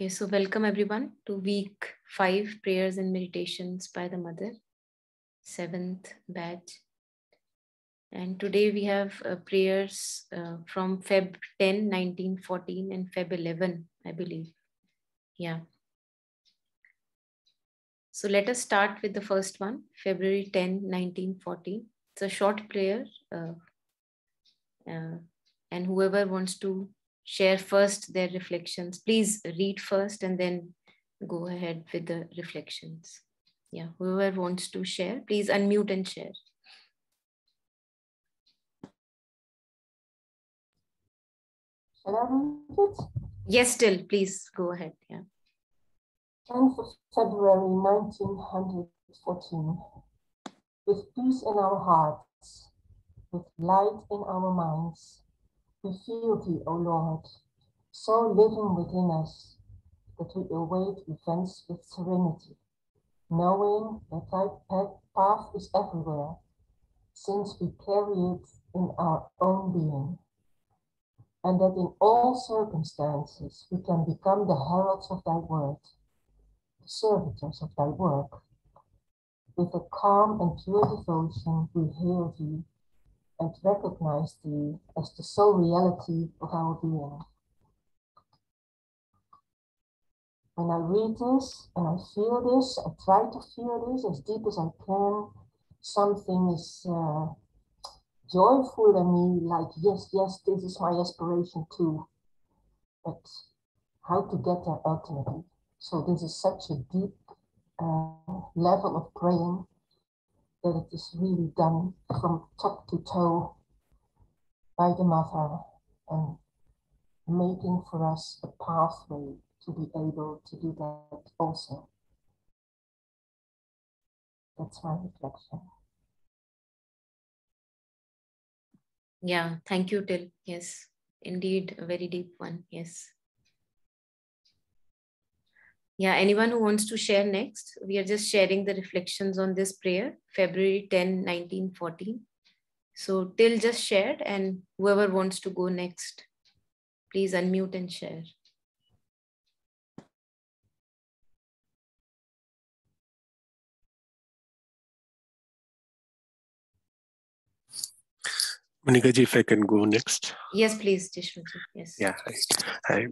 Okay, so welcome everyone to week five prayers and meditations by the mother, seventh batch. And today we have uh, prayers uh, from Feb 10, 1914 and Feb 11, I believe. Yeah. So let us start with the first one, February 10, 1914. It's a short prayer. Uh, uh and whoever wants to share first their reflections. Please read first and then go ahead with the reflections. Yeah, whoever wants to share, please unmute and share. Yes, Till, please go ahead. Yeah. 10th of February 1914. With peace in our hearts, with light in our minds, we feel thee, O Lord, so living within us that we await events with serenity, knowing that thy path is everywhere, since we carry it in our own being, and that in all circumstances we can become the heralds of thy word, the servitors of thy work. With a calm and pure devotion, we hail thee and recognize thee as the sole reality of our being. When I read this and I feel this, I try to feel this as deep as I can, something is uh, joyful in me, like, yes, yes, this is my aspiration too. But how to get there ultimately? So this is such a deep uh, level of praying that it is really done from top to toe by the mother and making for us a pathway to be able to do that also. That's my reflection. Yeah, thank you, Till. Yes, indeed, a very deep one. Yes. Yeah, anyone who wants to share next? We are just sharing the reflections on this prayer, February 10, 1914. So Till just shared, and whoever wants to go next, please unmute and share. Monica if I can go next. Yes, please, Jishnuji. Yes. Yeah. I, I,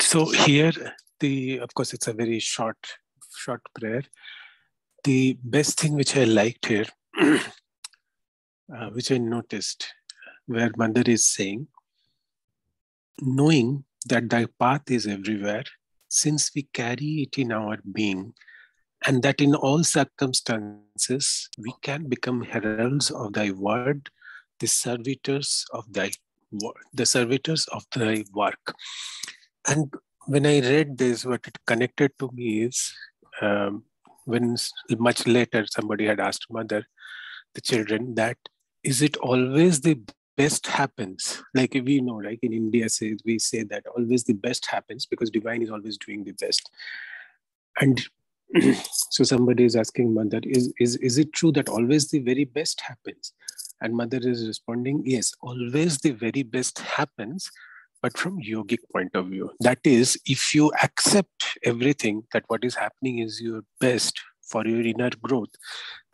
so here, the of course, it's a very short, short prayer. The best thing which I liked here, uh, which I noticed, where Mother is saying, knowing that thy path is everywhere, since we carry it in our being, and that in all circumstances we can become heralds of thy word the servitors of thy the servitors of thy work. And when I read this, what it connected to me is um, when much later somebody had asked mother, the children, that is it always the best happens? Like we know, like in India, says we say that always the best happens because divine is always doing the best. And so somebody is asking mother, is, is, is it true that always the very best happens? And mother is responding, yes, always the very best happens, but from yogic point of view. That is, if you accept everything that what is happening is your best for your inner growth,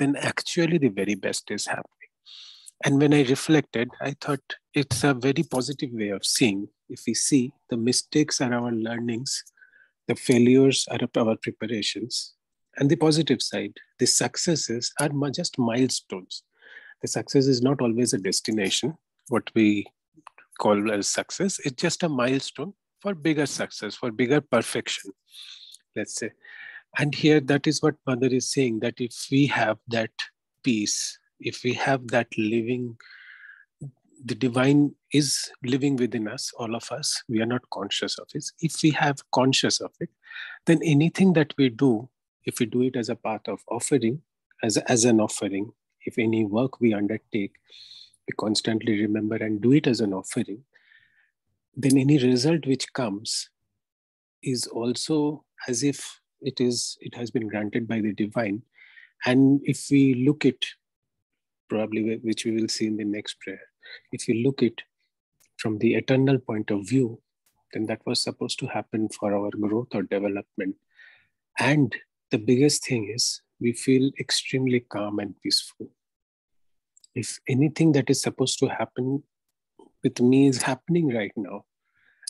then actually the very best is happening. And when I reflected, I thought it's a very positive way of seeing. If we see the mistakes are our learnings, the failures are our preparations, and the positive side, the successes are just milestones the success is not always a destination, what we call as success. It's just a milestone for bigger success, for bigger perfection, let's say. And here, that is what Mother is saying that if we have that peace, if we have that living, the divine is living within us, all of us. We are not conscious of it. If we have conscious of it, then anything that we do, if we do it as a part of offering, as, as an offering, if any work we undertake, we constantly remember and do it as an offering, then any result which comes is also as if it is it has been granted by the divine. And if we look it, probably which we will see in the next prayer, if you look it from the eternal point of view, then that was supposed to happen for our growth or development. And the biggest thing is we feel extremely calm and peaceful. If anything that is supposed to happen with me is happening right now,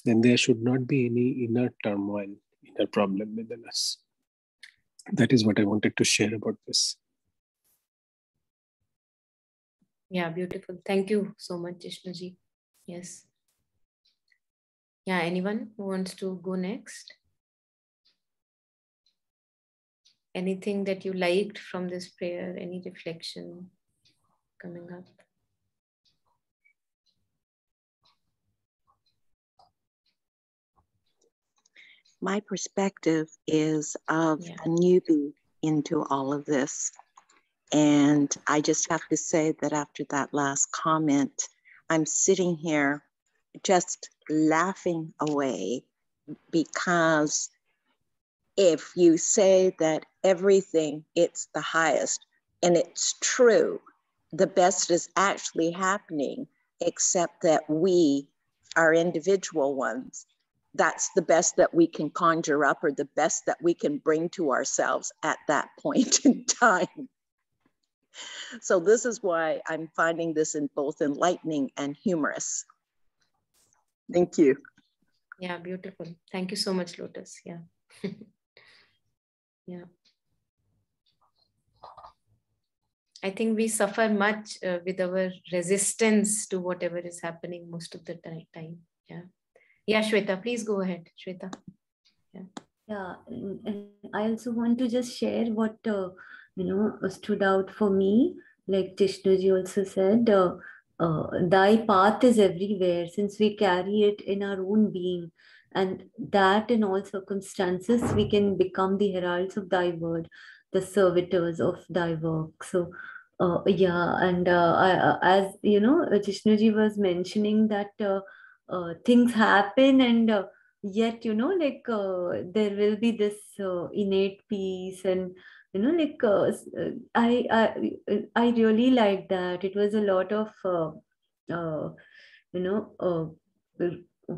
then there should not be any inner turmoil, inner problem within us. That is what I wanted to share about this. Yeah, beautiful. Thank you so much, Jishnuji. Yes. Yeah, anyone who wants to go next? Anything that you liked from this prayer? Any reflection coming up? My perspective is of yeah. a newbie into all of this. And I just have to say that after that last comment, I'm sitting here just laughing away because if you say that everything it's the highest and it's true the best is actually happening except that we are individual ones that's the best that we can conjure up or the best that we can bring to ourselves at that point in time so this is why i'm finding this in both enlightening and humorous Thank you. Yeah, beautiful. Thank you so much, Lotus. Yeah. yeah. I think we suffer much uh, with our resistance to whatever is happening most of the time. Yeah. Yeah, Shweta, please go ahead. Shweta. Yeah. Yeah. And I also want to just share what, uh, you know, stood out for me. Like Jishnuji also said, uh, uh, thy path is everywhere since we carry it in our own being and that in all circumstances we can become the heralds of thy word the servitors of thy work. So uh, yeah and uh, I, uh, as you know jishnuji was mentioning that uh, uh, things happen and uh, yet you know like there will be this innate peace and you know like I, I i really like that. It was a lot of you know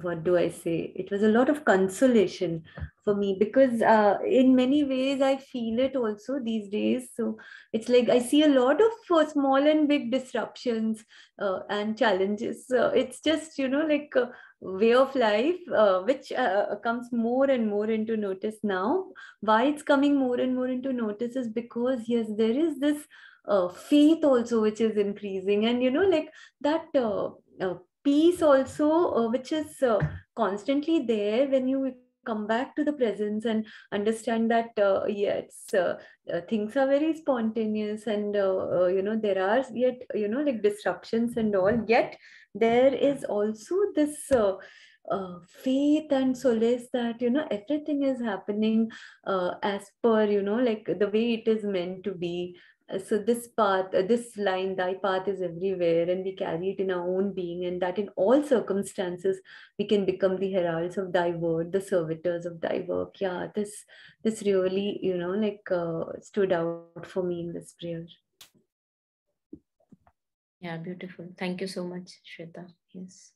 what do i say? It was a lot of consolation for me because uh, in many ways i feel it also these days. So it's like i see a lot of uh, small and big disruptions uh, and challenges. So it's just you know like a way of life uh, which uh, comes more and more into notice now. Why it's coming more and more into notice is because yes there is this uh, faith also which is increasing. And you know like that uh, uh, peace also uh, which is constantly there when you come back to the presence and understand that uh, yes uh, uh, things are very spontaneous and you know there are yet you know like disruptions and all yet there is also this uh, uh, faith and solace that you know everything is happening uh, as per you know like the way it is meant to be. uh, so this path uh, this line thy path is everywhere and we carry it in our own being and that in all circumstances we can become the heralds of thy word the servitors of thy work yeah this this really you know like uh, stood out for me in this prayer yeah, beautiful. Thank you so much, Shweta. Yes.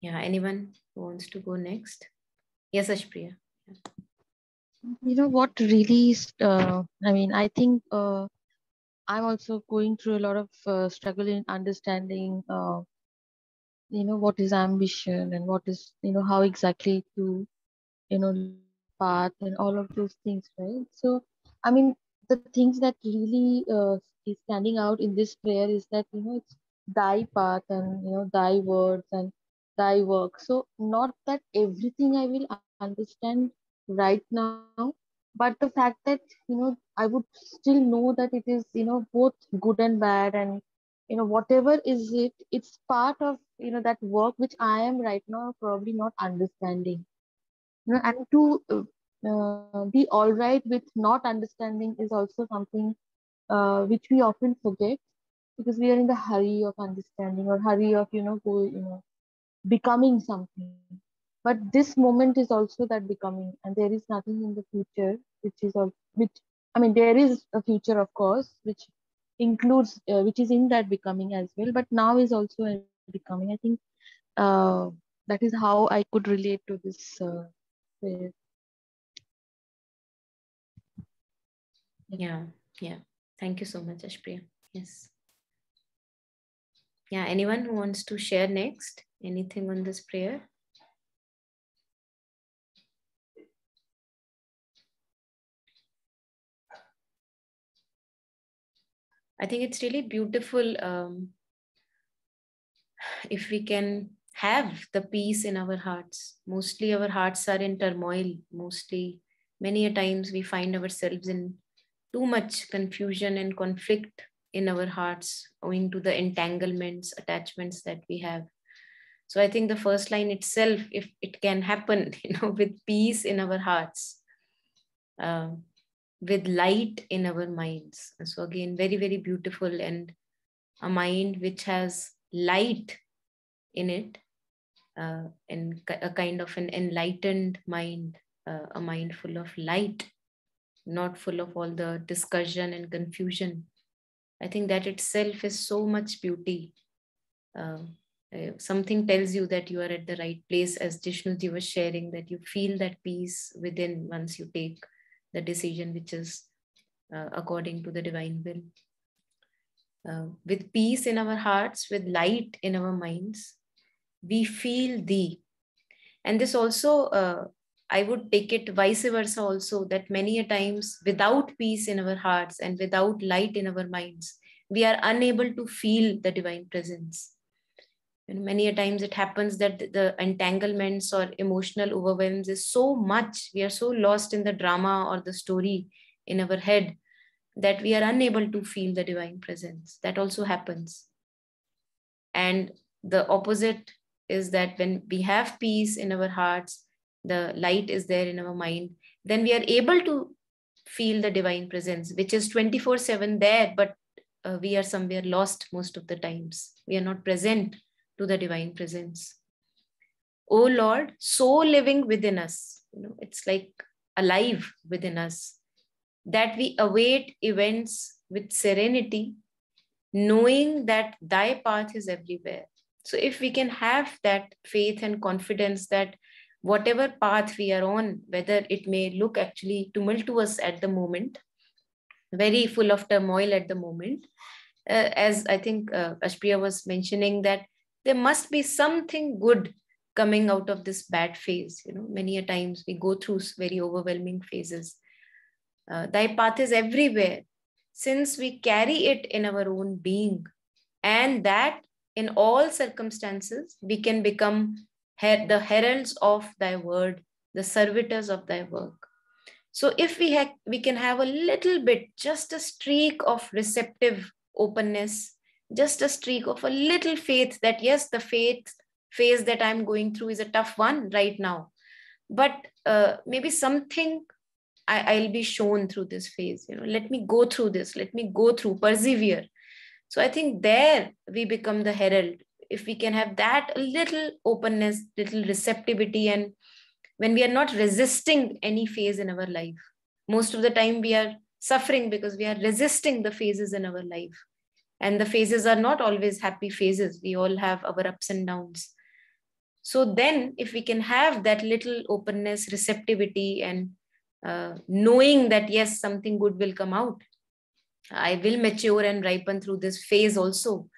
Yeah, anyone who wants to go next? Yes, Ashpriya. You know what really, uh, I mean, I think uh, I'm also going through a lot of uh, struggle in understanding, uh, you know, what is ambition and what is, you know, how exactly to, you know, path and all of those things, right? So, I mean, the things that really uh, is standing out in this prayer is that, you know, it's thy path and, you know, thy words and thy work. So, not that everything I will understand right now, but the fact that, you know, I would still know that it is, you know, both good and bad and, you know, whatever is it, it's part of, you know, that work which I am right now probably not understanding You know, and to uh, be all right with not understanding is also something uh, which we often forget because we are in the hurry of understanding or hurry of you know go, you know becoming something. But this moment is also that becoming and there is nothing in the future which is all which i mean there is a future of course which includes uh, which is in that becoming as well but now is also a becoming. I think uh, that is how i could relate to this uh, yeah yeah. Thank you so much ashpriya. Yes. Yeah anyone who wants to share next anything on this prayer I think it's really beautiful um, if we can have the peace in our hearts. Mostly our hearts are in turmoil. Mostly, many a times we find ourselves in too much confusion and conflict in our hearts owing to the entanglements, attachments that we have. So I think the first line itself, if it can happen, you know, with peace in our hearts, uh, with light in our minds. So again, very, very beautiful and a mind which has light in it uh, and a kind of an enlightened mind, uh, a mind full of light, not full of all the discussion and confusion. I think that itself is so much beauty. Uh, something tells you that you are at the right place, as Jishnuji was sharing, that you feel that peace within once you take the decision which is uh, according to the divine will. Uh, with peace in our hearts, with light in our minds, we feel thee. And this also, uh, I would take it vice versa also, that many a times without peace in our hearts and without light in our minds, we are unable to feel the divine presence. And many a times it happens that the entanglements or emotional overwhelms is so much, we are so lost in the drama or the story in our head that we are unable to feel the divine presence. That also happens. And the opposite is that when we have peace in our hearts, the light is there in our mind, then we are able to feel the divine presence, which is 24 7 there, but uh, we are somewhere lost most of the times. We are not present to the divine presence. Oh Lord, so living within us, you know, it's like alive within us, that we await events with serenity, knowing that thy path is everywhere. So if we can have that faith and confidence that whatever path we are on, whether it may look actually tumultuous at the moment, very full of turmoil at the moment, uh, as I think uh, Ashpriya was mentioning that there must be something good coming out of this bad phase you know. Many a times we go through very overwhelming phases. Uh, thy path is everywhere. Since we carry it in our own being and that in all circumstances we can become her- the heralds of thy word the servitors of thy work. So if we have we can have a little bit just a streak of receptive openness just a streak of a little faith that yes the faith phase that i'm going through is a tough one right now. But uh, maybe something I, will be shown through this phase you know let me go through this let me go through persevere. So i think there we become the herald. If we can have that little openness little receptivity and when we are not resisting any phase in our life most of the time we are suffering because we are resisting the phases in our life and the phases are not always happy phases. We all have our ups and downs. So then if we can have that little openness receptivity and uh, knowing that yes something good will come out i will mature and ripen through this phase also.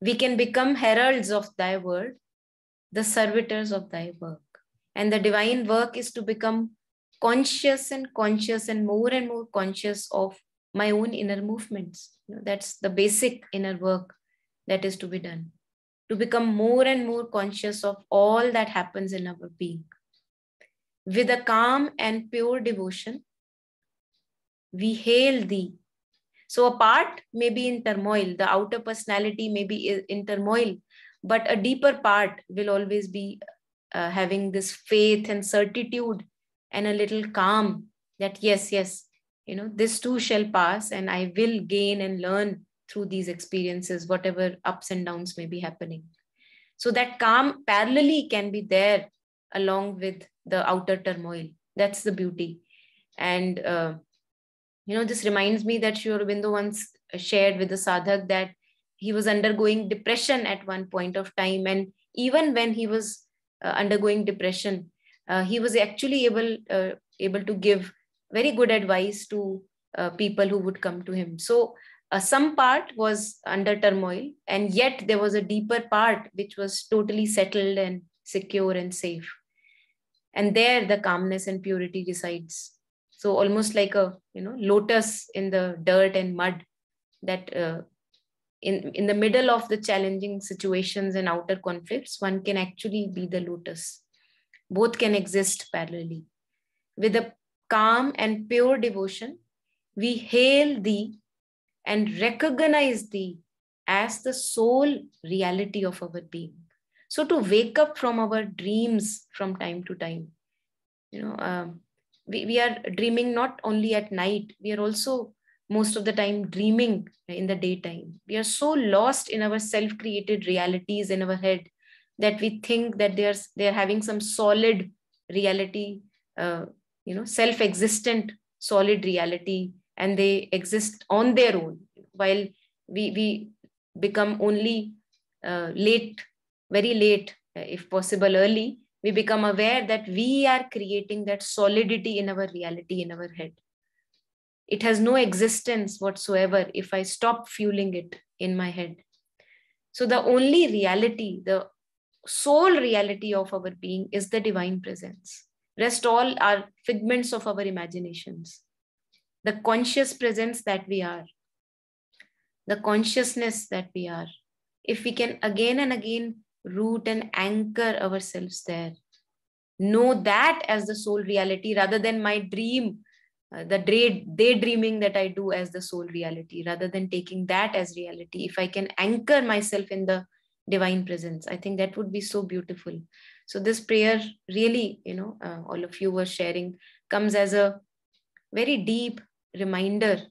We can become heralds of thy word the servitors of thy work. And the divine work is to become conscious and conscious and more and more conscious of my own inner movements you know, that's the basic inner work that is to be done. To become more and more conscious of all that happens in our being. With a calm and pure devotion we hail thee so a part may be in turmoil the outer personality may be in turmoil but a deeper part will always be uh, having this faith and certitude and a little calm that yes yes you know this too shall pass and i will gain and learn through these experiences whatever ups and downs may be happening. So that calm parallelly can be there along with the outer turmoil. That's the beauty. And uh, you know this reminds me that Sri Aurobindo once shared with the sadhak that he was undergoing depression at one point of time. And even when he was uh, undergoing depression uh, he was actually able uh, able to give very good advice to uh, people who would come to him. So uh, some part was under turmoil and yet there was a deeper part which was totally settled and secure and safe. And there the calmness and purity resides. So almost like a you know lotus in the dirt and mud that uh, in in the middle of the challenging situations and outer conflicts one can actually be the lotus. Both can exist parallelly. With a calm and pure devotion we hail thee and recognize thee as the sole reality of our being. So to wake up from our dreams from time to time you know um, we, we are dreaming not only at night we are also most of the time dreaming in the daytime. We are so lost in our self created realities in our head that we think that they are they are having some solid reality uh, you know self existent solid reality and they exist on their own while we we become only uh, late very late if possible early we become aware that we are creating that solidity in our reality in our head. It has no existence whatsoever if i stop fueling it in my head. So the only reality the sole reality of our being is the divine presence rest all are figments of our imaginations the conscious presence that we are the consciousness that we are if we can again and again root and anchor ourselves there. Know that as the sole reality rather than my dream, uh, the day, daydreaming that I do as the sole reality, rather than taking that as reality. If I can anchor myself in the divine presence, I think that would be so beautiful. So, this prayer really, you know, uh, all of you were sharing, comes as a very deep reminder,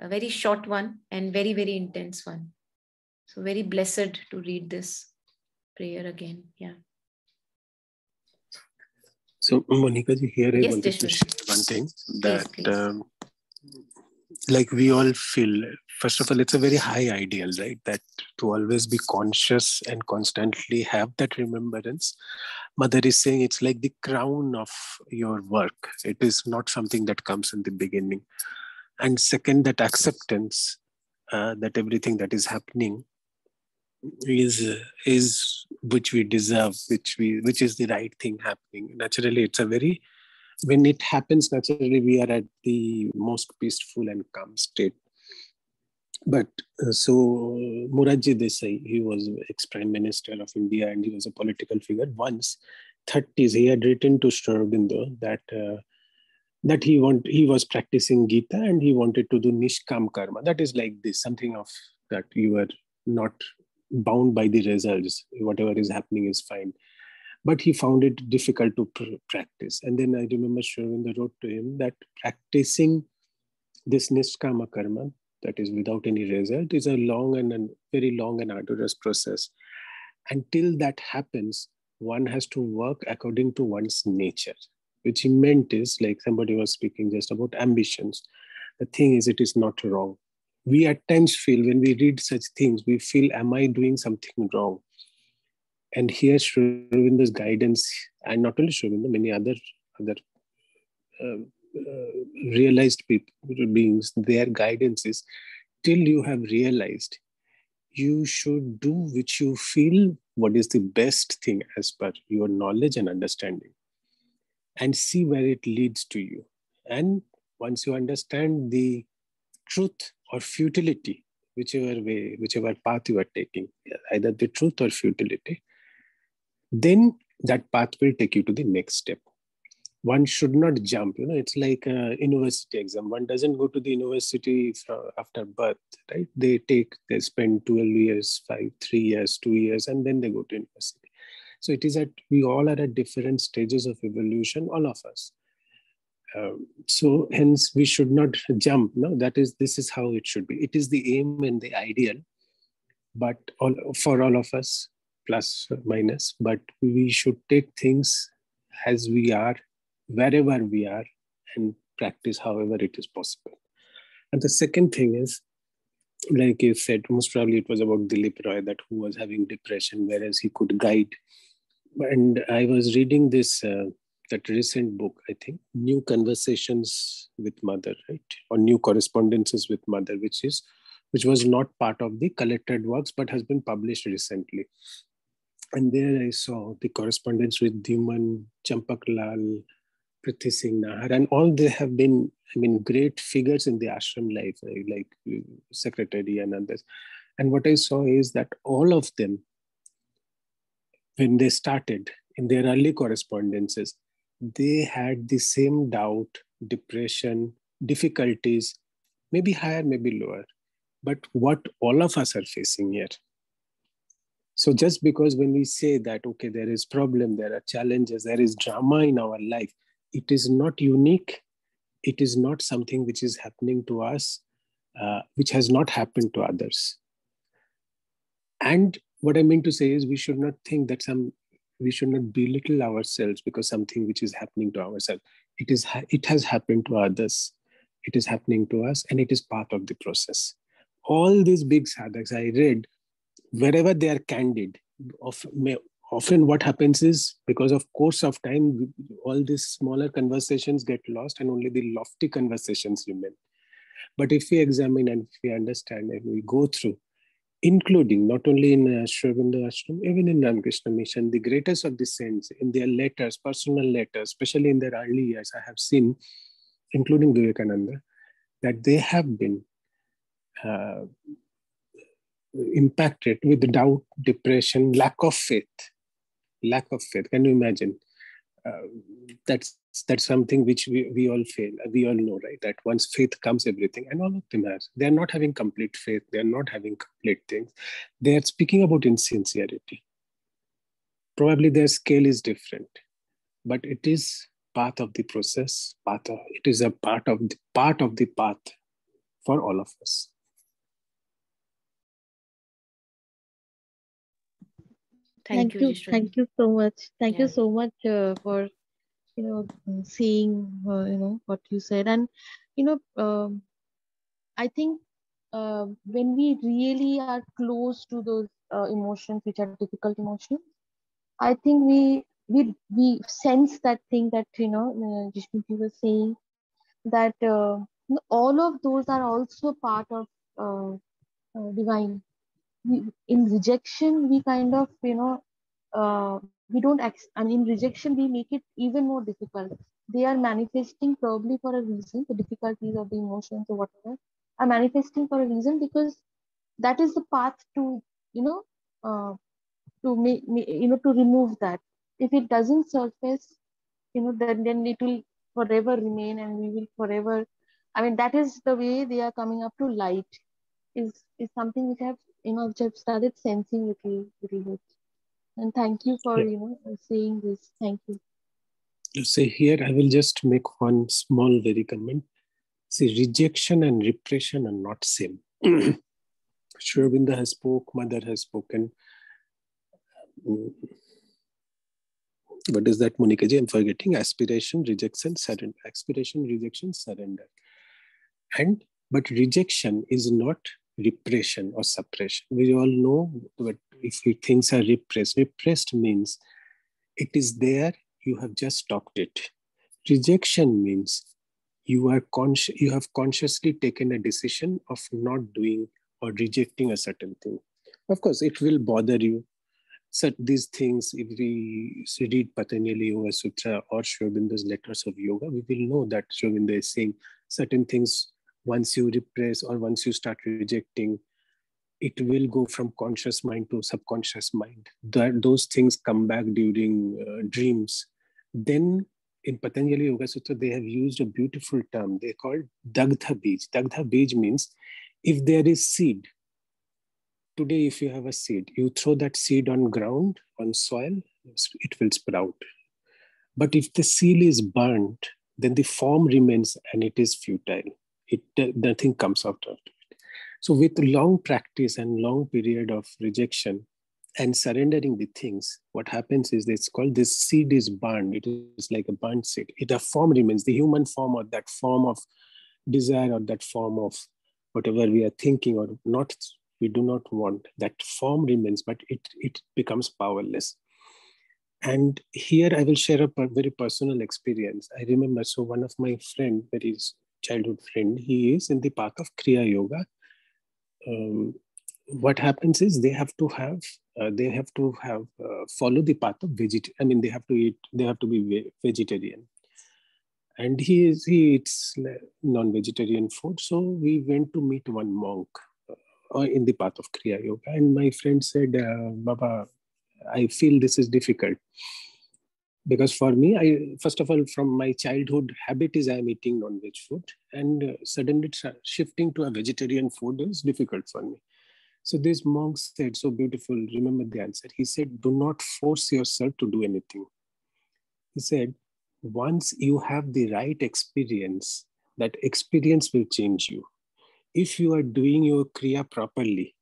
a very short one, and very, very intense one. So, very blessed to read this prayer again. Yeah. So, Monica, here I yes, wanted to share one thing that, please. Um, like, we all feel, first of all, it's a very high ideal, right? That to always be conscious and constantly have that remembrance. Mother is saying it's like the crown of your work. It is not something that comes in the beginning. And second, that acceptance uh, that everything that is happening is is which we deserve which we which is the right thing happening naturally it's a very when it happens naturally we are at the most peaceful and calm state but uh, so Morarji Desai, he was ex-prime minister of India and he was a political figure. Once, 30s, he had written to Sri that uh, that he want he was practicing Gita and he wanted to do nishkam karma. That is like this, something of that you are not bound by the results whatever is happening is fine but he found it difficult to pr- practice and then i remember Sri wrote to him that practicing this nishkama karma that is without any result. Is a long and a very long and arduous process. Until that happens one has to work according to one's nature which he meant is like somebody was speaking just about ambitions. The thing is it is not wrong. We at times feel when we read such things, we feel, am I doing something wrong? And here Sri guidance, and not only Sri many other other uh, Uh, realized people, beings, their guidance is till you have realized, you should do which you feel what is the best thing as per your knowledge and understanding, and see where it leads to you. And once you understand the truth or futility, whichever way, whichever path you are taking, either the truth or futility, then that path will take you to the next step. One should not jump, you know, it's like a university exam. One doesn't go to the university after birth, right? They take, they spend 12 years, five, three years, two years, and then they go to university. So it is that we all are at different stages of evolution, all of us. Um, so hence we should not jump no that is this is how it should be it is the aim and the ideal but all, for all of us plus minus but we should take things as we are wherever we are and practice however it is possible and the second thing is like you said, most probably it was about Dilip Roy that who was having depression, whereas he could guide. And I was reading this uh, that recent book, I think, New Conversations with Mother, right, or New Correspondences with Mother, which is which was not part of the collected works but has been published recently. And there I saw the correspondence with Dyuman, Champak Prithwi Singh Nahar, and all they have been, I mean, great figures in the ashram life, like uh, Secretary and others. And what I saw is that all of them, when they started in their early correspondences, they had the same doubt, depression, difficulties, maybe higher, maybe lower, but what all of us are facing here. So just because when we say that, okay, there is problem, there are challenges, there is drama in our life, it is not unique. It is not something which is happening to us, uh, which has not happened to others. And what I mean to say is we should not think that some we should not belittle ourselves because something which is happening to ourselves it is it has happened to others it is happening to us and it is part of the process all these big sadhaks i read wherever they are candid of often what happens is because of course of time all these smaller conversations get lost and only the lofty conversations remain but if we examine and if we understand and we go through including not only in uh, Aurobindo Ashram, even in Ramakrishna Mission, the greatest of the saints, in their letters, personal letters, especially in their early years, I have seen, including Vivekananda, that they have been uh, impacted with doubt, depression, lack of faith. Lack of faith. Can you imagine? Uh, that's that's something which we, we all fail we all know right? That once faith comes everything and all of them have they're not having complete faith they're not having complete things. They're speaking about insincerity. Probably their scale is different but it is part of the process part of it is a part of the part of the path for all of us thank, thank you, thank you so much. Thank yeah. you so much uh, for you know seeing uh, you know what you said. And you know um, i think uh, when we really are close to those uh, emotions which are difficult emotions i think we we we sense that thing that you know uh, was saying that uh, all of those are also part of uh, uh, divine we, in rejection we kind of you know uh, we don't ex- and in rejection we make it even more difficult. They are manifesting probably for a reason the difficulties of the emotions or whatever are manifesting for a reason because that is the path to you know uh, to make you know to remove that. If it doesn't surface you know then then it will forever remain and we will forever i mean that is the way they are coming up to light is is something which i've you know i've started sensing little little bit and thank you for, yeah. you know, saying this. Thank you. You say here, I will just make one small very comment. See, rejection and repression are not same. Aurobindo has spoke, Mother has spoken. Mm. What is that, Monica ji? I'm forgetting. Aspiration, rejection, surrender. Aspiration, rejection, surrender. And but rejection is not repression or suppression. We all know that if things are repressed, repressed means it is there, you have just stopped it. Rejection means you are conscious, you have consciously taken a decision of not doing or rejecting a certain thing. Of course, it will bother you. So these things, if we read Patanjali Yoga Sutra or Sri letters of yoga, we will know that Sri is saying certain things once you repress or once you start rejecting, it will go from conscious mind to subconscious mind. That those things come back during uh, dreams. Then in Patanjali Yoga Sutra, they have used a beautiful term. They call Dagdha Bij. Dagdha Bij means if there is seed, today if you have a seed, you throw that seed on ground, on soil, it will sprout. But if the seed is burnt, then the form remains and it is futile. It, nothing comes out of it. So with long practice and long period of rejection and surrendering the things, what happens is it's called this seed is burned. It is like a burned seed. It a form remains, the human form or that form of desire or that form of whatever we are thinking or not, we do not want. That form remains, but it, it becomes powerless. And here I will share a very personal experience. I remember, so one of my friend, very childhood friend, he is in the path of Kriya Yoga. Um, what happens is they have to have uh, they have to have uh, follow the path of vegetarian. I mean, they have to eat. They have to be vegetarian. And he is he eats non-vegetarian food. So we went to meet one monk uh, in the path of Kriya Yoga, and my friend said, uh, "Baba, I feel this is difficult." Because for me i first of all from my childhood habit is i'm eating non-veg food and uh, suddenly shifting to a vegetarian food is difficult for me so this monk said, so beautiful, remember the answer. He said, do not force yourself to do anything. He said, once you have the right experience, that experience will change you. If you are doing your Kriya properly,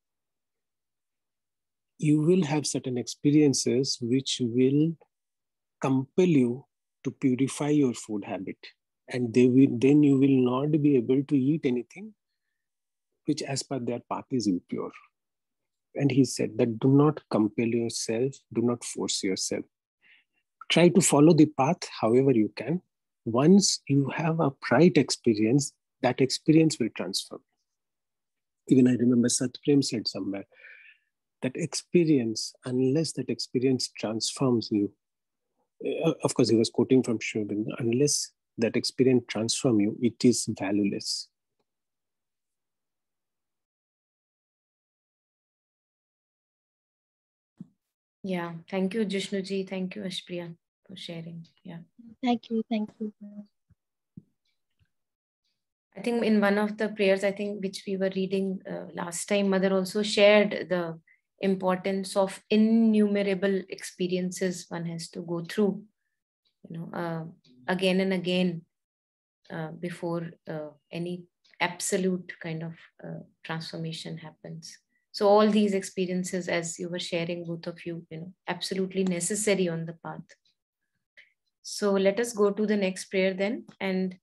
you will have certain experiences which will compel you to purify your food habit. And they will, then you will not be able to eat anything which as per their path is impure. And he said that do not compel yourself, do not force yourself. Try to follow the path however you can. Once you have a bright experience, that experience will transform. Even I remember Satprem said somewhere that experience, unless that experience transforms you, of course, he was quoting from Sri unless that experience transforms you, it is valueless. Yeah, thank you, Jishnuji. Thank you, Ashpriya, for sharing. Yeah. Thank you. Thank you. I think in one of the prayers, I think which we were reading uh, last time, Mother also shared the importance of innumerable experiences one has to go through, you know, uh, again and again uh, before uh, any absolute kind of uh, transformation happens. So all these experiences as you were sharing both of you you know absolutely necessary on the path. So let us go to the next prayer then and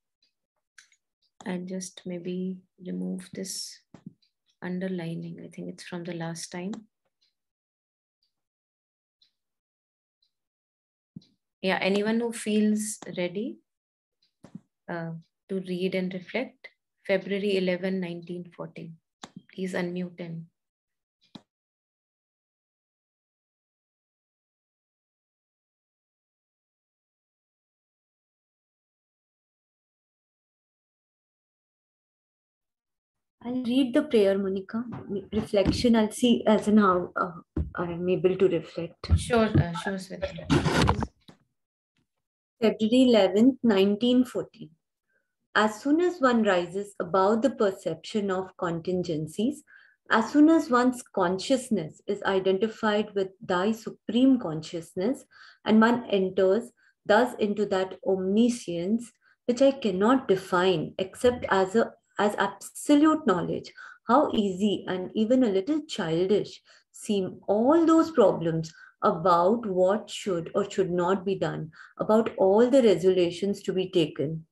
and just maybe remove this underlining. I think it's from the last time yeah anyone who feels ready uh, to read and reflect february 11 1914 please unmute and I'll read the prayer, Monica. Reflection, I'll see as in how uh, I'm able to reflect. Sure, uh, sure, February 11th, 1914. As soon as one rises above the perception of contingencies, as soon as one's consciousness is identified with thy supreme consciousness, and one enters thus into that omniscience which I cannot define except as a as absolute knowledge, how easy and even a little childish seem all those problems about what should or should not be done, about all the resolutions to be taken.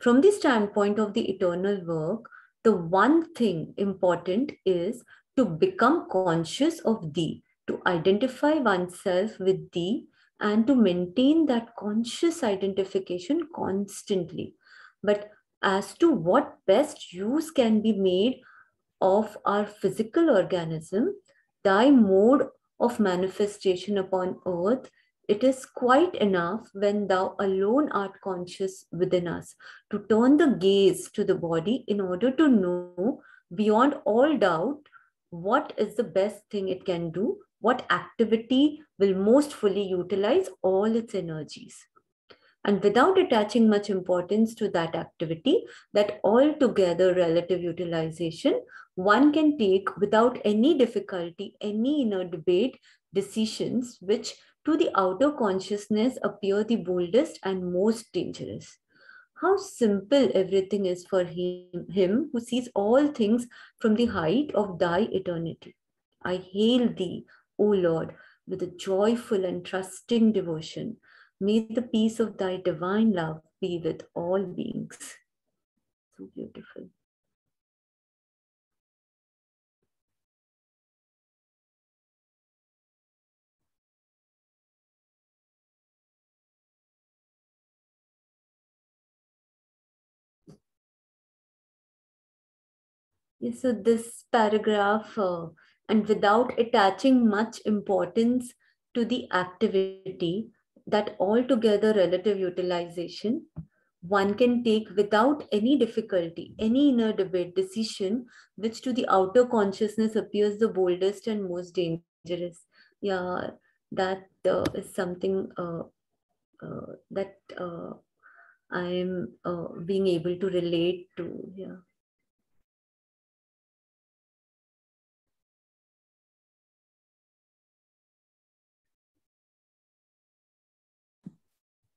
From the standpoint of the eternal work, the one thing important is to become conscious of thee, to identify oneself with thee, and to maintain that conscious identification constantly. But as to what best use can be made of our physical organism, thy mode of manifestation upon earth, it is quite enough when thou alone art conscious within us to turn the gaze to the body in order to know beyond all doubt what is the best thing it can do, what activity will most fully utilize all its energies and without attaching much importance to that activity, that altogether relative utilization, one can take without any difficulty any inner debate decisions which to the outer consciousness appear the boldest and most dangerous. How simple everything is for him, him who sees all things from the height of thy eternity. I hail thee, O Lord, with a joyful and trusting devotion May the peace of thy divine love be with all beings. So beautiful. Yes, so this paragraph, uh, and without attaching much importance to the activity, that altogether relative utilization, one can take without any difficulty any inner debate decision which to the outer consciousness appears the boldest and most dangerous. Yeah that uh, is something uh, uh, that uh, i am uh, being able to relate to yeah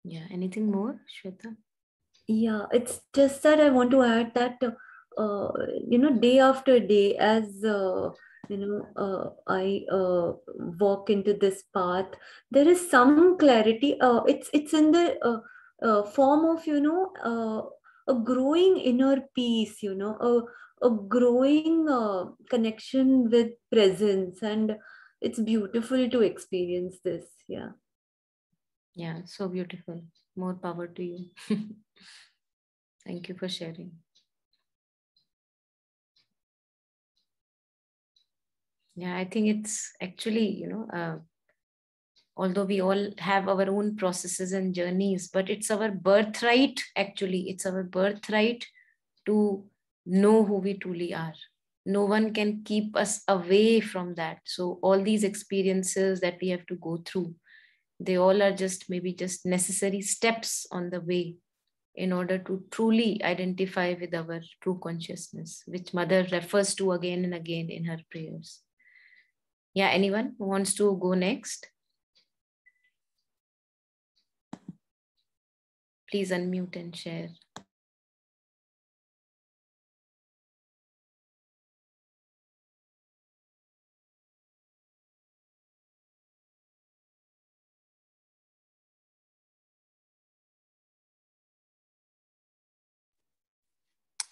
yeah anything more shweta? Yeah it's just that i want to add that uh, you know day after day as uh, you know uh, i uh, walk into this path there is some clarity uh, it's it's in the uh, uh, form of you know uh, a growing inner peace you know a, a growing connection with presence and it's beautiful to experience this yeah yeah so beautiful more power to you Thank you for sharing. Yeah, I think it's actually, you know, uh, although we all have our own processes and journeys, but it's our birthright, actually, it's our birthright to know who we truly are. No one can keep us away from that. So, all these experiences that we have to go through, they all are just maybe just necessary steps on the way in order to truly identify with our true consciousness, which Mother refers to again and again in her prayers. Yeah, anyone who wants to go next? Please unmute and share.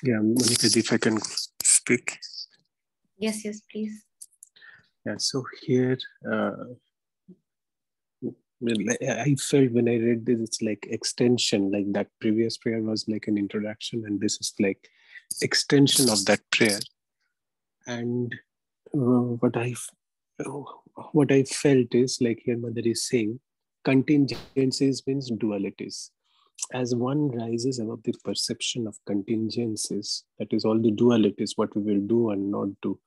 Yeah, Monica, if I can speak. Yes, yes, please. Yeah, so here, uh, I felt when I read this, it's like extension, like that previous prayer was like an introduction, and this is like extension of that prayer. And uh, what I what I felt is like here, Mother is saying, contingencies means dualities as one rises above the perception of contingencies, that is all the dualities, what we will do and not do,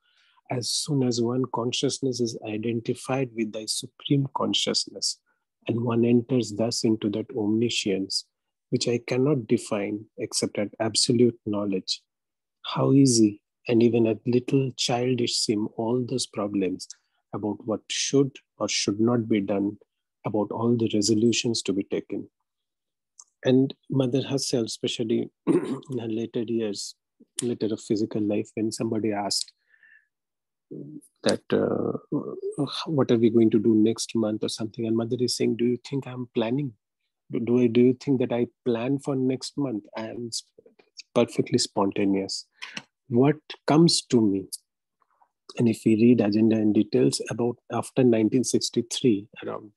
as soon as one consciousness is identified with thy supreme consciousness, and one enters thus into that omniscience, which I cannot define except at absolute knowledge, how easy and even a little childish seem all those problems about what should or should not be done, about all the resolutions to be taken and mother herself, especially in her later years, later of physical life, when somebody asked that uh, what are we going to do next month or something, and mother is saying, "Do you think I'm planning? Do I do you think that I plan for next month?" And it's perfectly spontaneous. What comes to me, and if we read agenda in details about after 1963 around,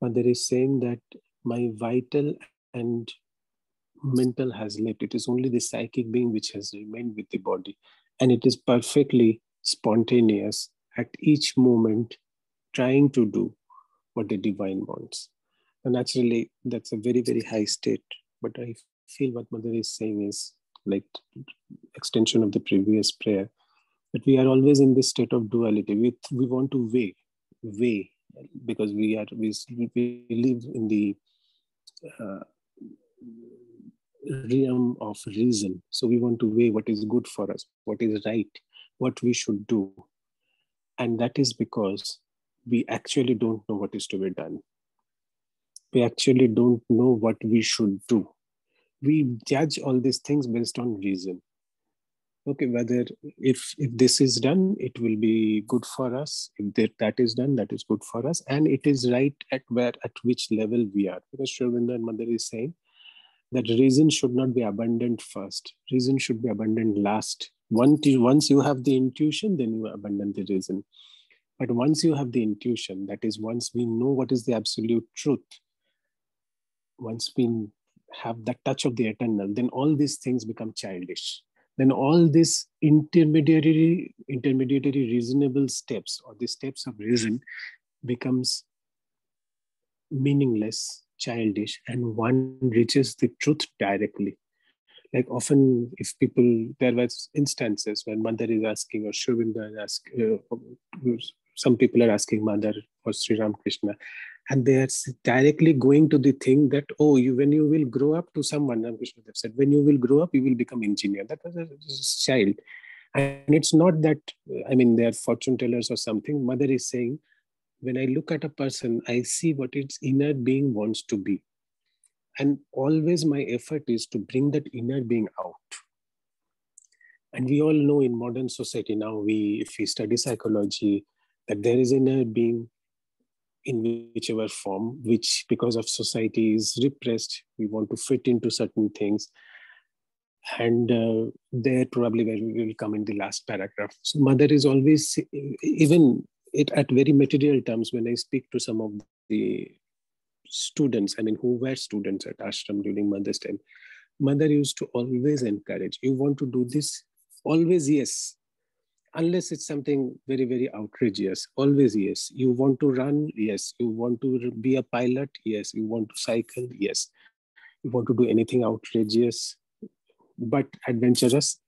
mother is saying that my vital and mental has left. It is only the psychic being which has remained with the body. And it is perfectly spontaneous at each moment, trying to do what the divine wants. And naturally, that's a very, very high state. But I feel what Mother is saying is like extension of the previous prayer that we are always in this state of duality. We, we want to weigh, weigh, because we are we, we live in the uh, realm of reason. So we want to weigh what is good for us, what is right, what we should do. And that is because we actually don't know what is to be done. We actually don't know what we should do. We judge all these things based on reason. Okay, whether if if this is done, it will be good for us. If that, that is done, that is good for us, and it is right at where at which level we are. Because and Mother is saying that reason should not be abundant first. Reason should be abundant last. Once you, have the intuition, then you abandon the reason. But once you have the intuition, that is, once we know what is the absolute truth, once we have that touch of the eternal, then all these things become childish. then all these intermediary, intermediary reasonable steps or the steps of reason becomes meaningless, childish, and one reaches the truth directly. Like often, if people, there was instances when mother is asking or Aurobindo is asking, uh, some people are asking mother or Sri Ramakrishna, and they are directly going to the thing that oh you when you will grow up to someone Ramakrishna said when you will grow up you will become engineer. That was a child. And it's not that i mean they are fortune tellers or something. Mother is saying when i look at a person i see what its inner being wants to be and always my effort is to bring that inner being out and we all know in modern society now we if we study psychology that there is inner being in whichever form, which because of society is repressed, we want to fit into certain things. And uh, there probably where we will come in the last paragraph. So mother is always, even it, at very material terms, when I speak to some of the students, I mean, who were students at ashram during mother's time, mother used to always encourage, you want to do this? Always yes. Unless it's something very very outrageous always yes. You want to run? Yes. You want to be a pilot? Yes. You want to cycle? Yes. You want to do anything outrageous but adventurous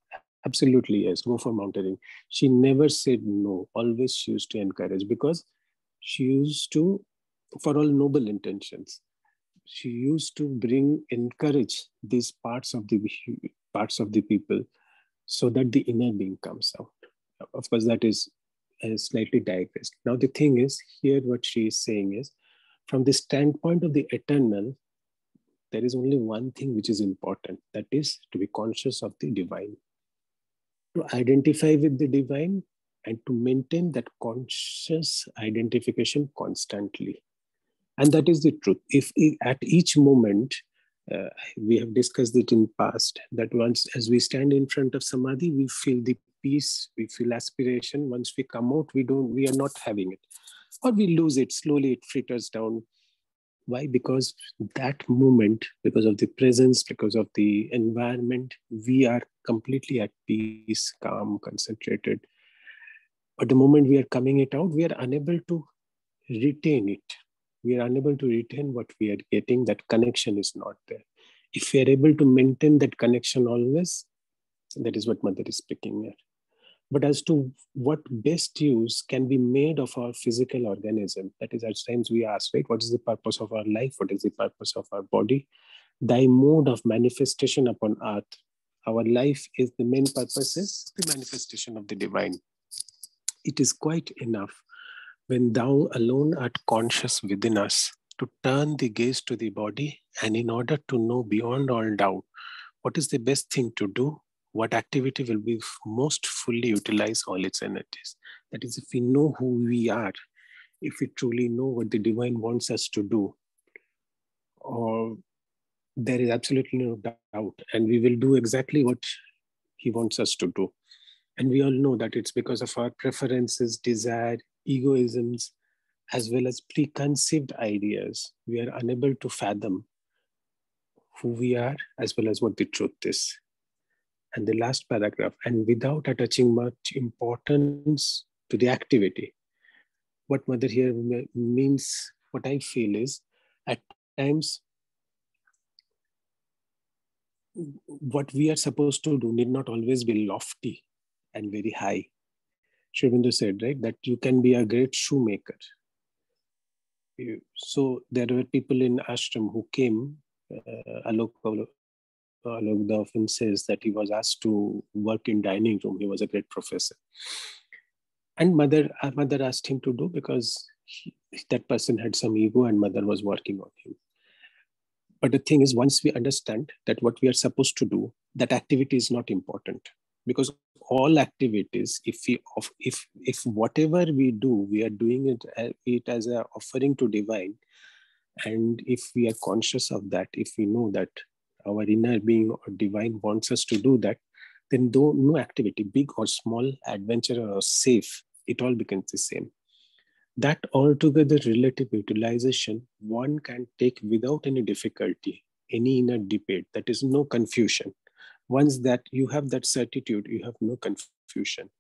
absolutely yes. Go for mountaineering. She never said no. Always she used to encourage because she used to for all noble intentions she used to bring encourage these parts of the parts of the people so that the inner being comes out. Of course, that is uh, slightly digressed. Now, the thing is, here what she is saying is, from the standpoint of the eternal, there is only one thing which is important. That is to be conscious of the divine. To identify with the divine and to maintain that conscious identification constantly. And that is the truth. If at each moment, uh, we have discussed it in past, that once as we stand in front of Samadhi, we feel the peace, we feel aspiration. Once we come out, we don't, we are not having it. Or we lose it, slowly it fritters down. Why? Because that moment, because of the presence, because of the environment, we are completely at peace, calm, concentrated. But the moment we are coming it out, we are unable to retain it. We are unable to retain what we are getting. That connection is not there. If we are able to maintain that connection always, that is what mother is speaking here but as to what best use can be made of our physical organism. That is, at times we ask, right, what is the purpose of our life? What is the purpose of our body? Thy mode of manifestation upon earth. Our life is the main purpose is the manifestation of the divine. It is quite enough when thou alone art conscious within us to turn the gaze to the body and in order to know beyond all doubt what is the best thing to do what activity will be most fully utilize all its energies. That is, if we know who we are, if we truly know what the divine wants us to do, or there is absolutely no doubt, and we will do exactly what he wants us to do. And we all know that it's because of our preferences, desire, egoisms, as well as preconceived ideas. We are unable to fathom who we are as well as what the truth is and the last paragraph, and without attaching much importance to the activity. What mother here means, what I feel is at times, what we are supposed to do need not always be lofty and very high. Aurobindo said, right, that you can be a great shoemaker. So there were people in ashram who came, uh, Alok Alok often says that he was asked to work in dining room. He was a great professor. And mother, uh, mother asked him to do because he, that person had some ego and mother was working on him. But the thing is, once we understand that what we are supposed to do, that activity is not important because all activities, if we, if if whatever we do, we are doing it, uh, it as a offering to divine, and if we are conscious of that, if we know that our inner being or divine wants us to do that, then though no activity, big or small, adventure or safe, it all becomes the same. That altogether relative utilization one can take without any difficulty, any inner debate. That is no confusion. Once that you have that certitude, you have no confusion.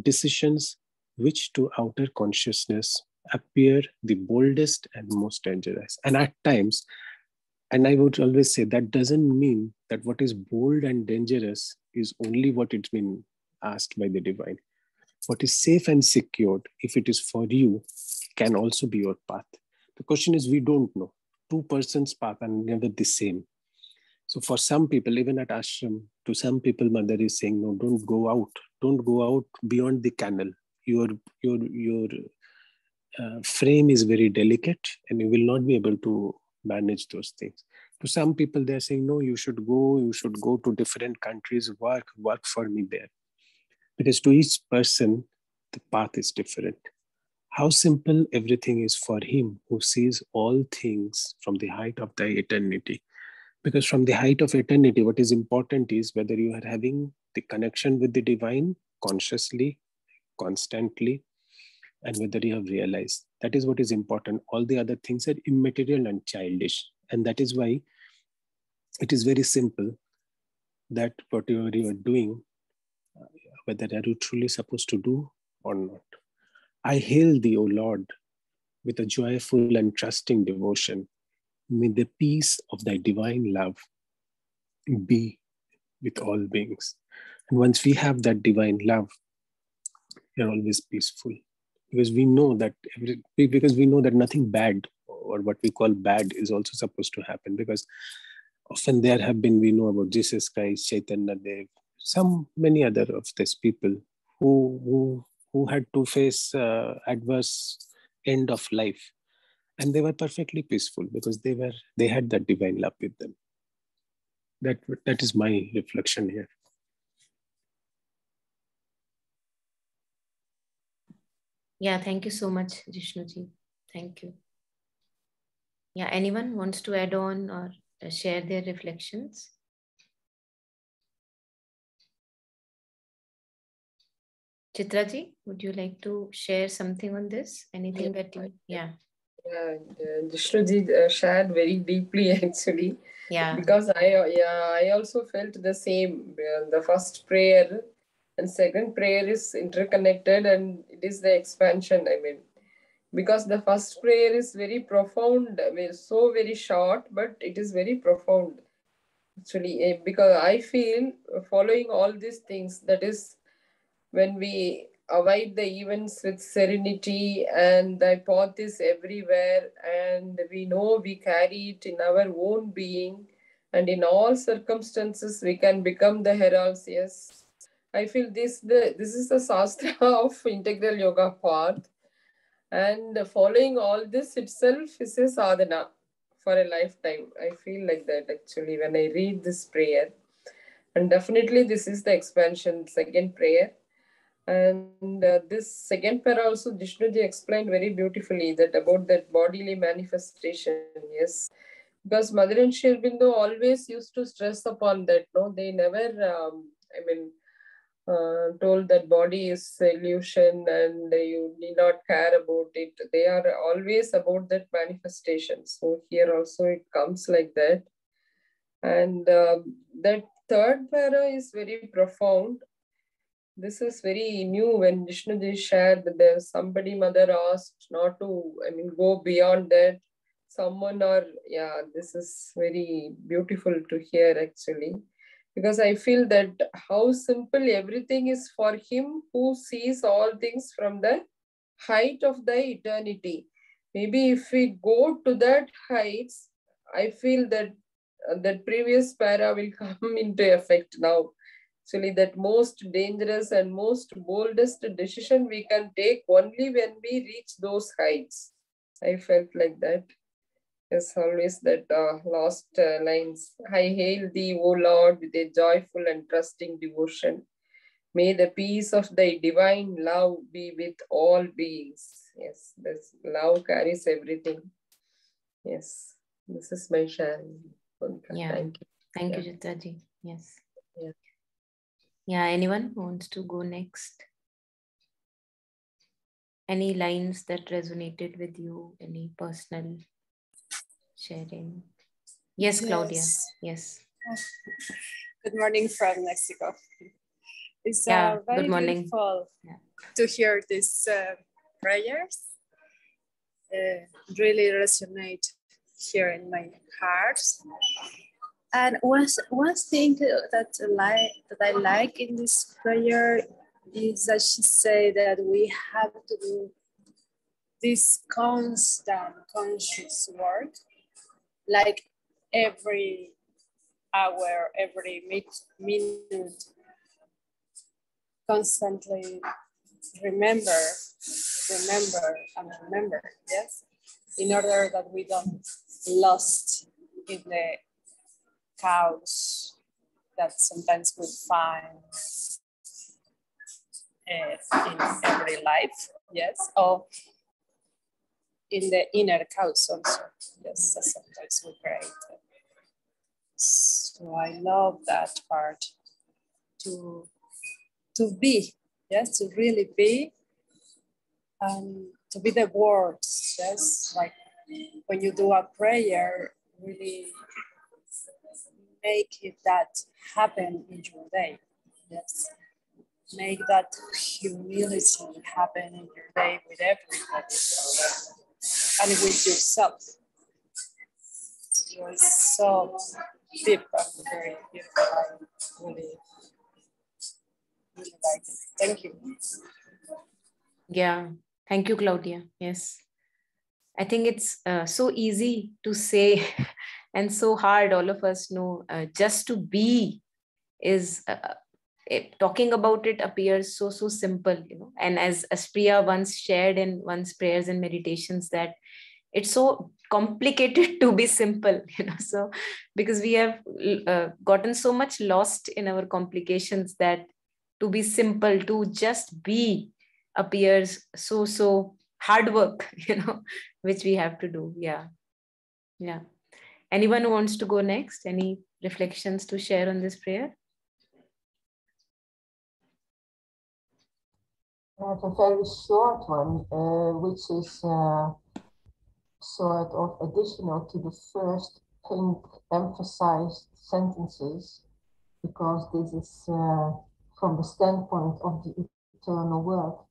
Decisions which to outer consciousness appear the boldest and most dangerous. And at times, and I would always say that doesn't mean that what is bold and dangerous is only what it's been asked by the divine. What is safe and secured, if it is for you, can also be your path. The question is, we don't know. Two persons' path are never the same. So for some people, even at ashram, to some people, mother is saying, no, don't go out. Don't go out beyond the canal. Your your your uh, frame is very delicate, and you will not be able to manage those things. To some people, they're saying, no, you should go. You should go to different countries, work, work for me there. Because to each person, the path is different. How simple everything is for him who sees all things from the height of the eternity. Because from the height of eternity, what is important is whether you are having the connection with the divine consciously, constantly, and whether you have realized. That is what is important. All the other things are immaterial and childish. And that is why it is very simple that whatever you are doing, uh, whether are you truly supposed to do or not. I hail thee, O Lord, with a joyful and trusting devotion. May the peace of thy divine love be with all beings. And once we have that divine love, we are always peaceful because we know that every, because we know that nothing bad or what we call bad is also supposed to happen because often there have been we know about jesus christ chaitanya dev some many other of these people who who who had to face uh, adverse end of life and they were perfectly peaceful because they were they had that divine love with them. That that is my reflection here yeah thank you so much jishnuji thank you yeah anyone wants to add on or uh, share their reflections Chitraji, would you like to share something on this? Anything yeah. that you, yeah. Yeah, Jishnuji uh, shared very deeply actually. Yeah. Because I, yeah, I also felt the same. Uh, the first prayer and second prayer is interconnected and it is the expansion. I mean, because the first prayer is very profound, so very short, but it is very profound actually. Eh, because I feel following all these things, that is when we avoid the events with serenity and the path is everywhere and we know we carry it in our own being and in all circumstances we can become the heralds yes i feel this the this is the sastra of integral yoga path and following all this itself is a sadhana for a lifetime i feel like that actually when i read this prayer and definitely this is the expansion second prayer and uh, this second para also Jishnuji explained very beautifully that about that bodily manifestation. Yes, because Mother and Sri always used to stress upon that. No, they never. Um, I mean, uh, told that body is illusion and you need not care about it. They are always about that manifestation. So here also it comes like that. And uh, that third para is very profound this is very new when Jishnuji shared that there's somebody mother asked not to, I mean, go beyond that. Someone or, yeah, this is very beautiful to hear actually. Because I feel that how simple everything is for him who sees all things from the height of the eternity. Maybe if we go to that heights, I feel that uh, that previous para will come into effect now actually that most dangerous and most boldest decision we can take only when we reach those heights. I felt like that. Yes, always that uh, last uh, lines. I hail thee, O Lord, with a joyful and trusting devotion. May the peace of thy divine love be with all beings. Yes, this love carries everything. Yes, this is my sharing. Yeah. Thank you. Thank yeah. you, Chitraji. Yes. Yeah. Yeah, anyone wants to go next? Any lines that resonated with you? Any personal sharing? Yes, Claudia. Yes. yes. Good morning from Mexico. It's uh, yeah, very good morning. beautiful yeah. to hear these uh, prayers. Uh, really resonate here in my heart. And one, one thing that, like, that I like in this prayer is that she said that we have to do this constant conscious work, like every hour, every minute, constantly remember, remember, and remember, yes? In order that we don't lost in the chaos that sometimes we find uh, in every life, yes? Or in the inner chaos also, yes, sometimes we create. So I love that part to to be, yes, to really be, and to be the words, yes, like when you do a prayer, really make it that happen in your day, yes. Make that humility happen in your day with everybody and with yourself. So it's so deep and very beautiful. I really, really like it. Thank you. Yeah, thank you, Claudia. Yes. I think it's uh, so easy to say and so hard, all of us know, uh, just to be is uh, it, talking about it appears so, so simple, you know. And as Aspriya once shared in one's prayers and meditations, that it's so complicated to be simple you know so because we have uh, gotten so much lost in our complications that to be simple to just be appears so so hard work you know which we have to do. Yeah. Yeah. Anyone who wants to go next? Any reflections to share on this prayer? I have a very short one, uh, which is uh, sort of additional to the first pink emphasized sentences, because this is uh, from the standpoint of the eternal work.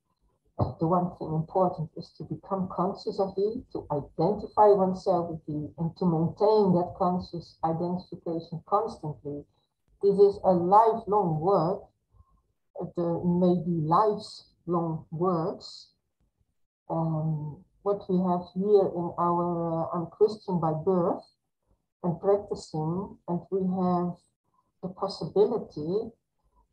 The one thing important is to become conscious of thee, to identify oneself with thee, and to maintain that conscious identification constantly. This is a lifelong work. There may be lifelong works. Um, what we have here in our uh, I'm Christian by birth and practicing, and we have the possibility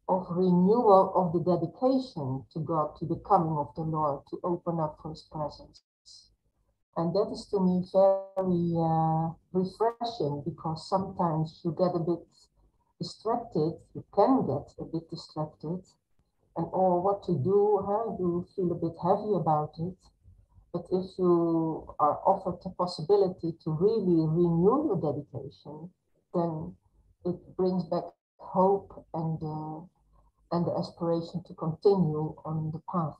of renewal of the dedication to God, to the coming of the Lord, to open up for His presence. And that is to me very uh, refreshing because sometimes you get a bit distracted, you can get a bit distracted, and or what to do, huh? you feel a bit heavy about it. But if you are offered the possibility to really renew your dedication, then it brings back hope and uh, and the aspiration to continue on the path.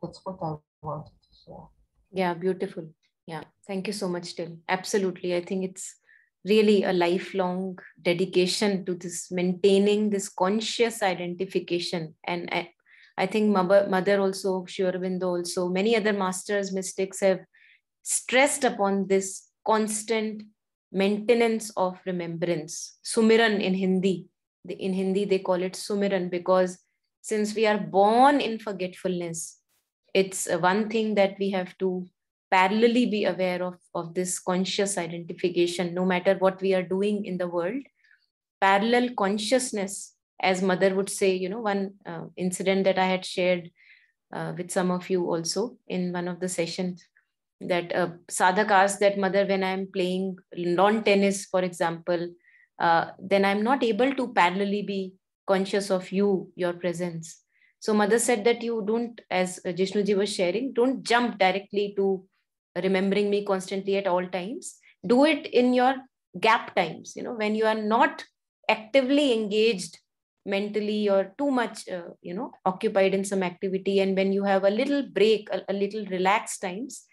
That's what I wanted to share. Yeah, beautiful. Yeah, thank you so much, Till. Absolutely. I think it's really a lifelong dedication to this maintaining this conscious identification and I think Mother, Mother also, Sri Aurobindo also, many other masters, mystics have stressed upon this constant maintenance of remembrance. Sumiran in Hindi. In Hindi, they call it Sumiran because since we are born in forgetfulness, it's one thing that we have to parallelly be aware of, of this conscious identification, no matter what we are doing in the world. Parallel consciousness as mother would say you know one uh, incident that i had shared uh, with some of you also in one of the sessions that uh, asked that mother when i'm playing lawn tennis for example uh, then i'm not able to parallelly be conscious of you your presence. So mother said that you don't as jishnuji was sharing don't jump directly to remembering me constantly at all times. Do it in your gap times you know when you are not actively engaged mentally or too much uh, you know occupied in some activity and when you have a little break a, a little relaxed times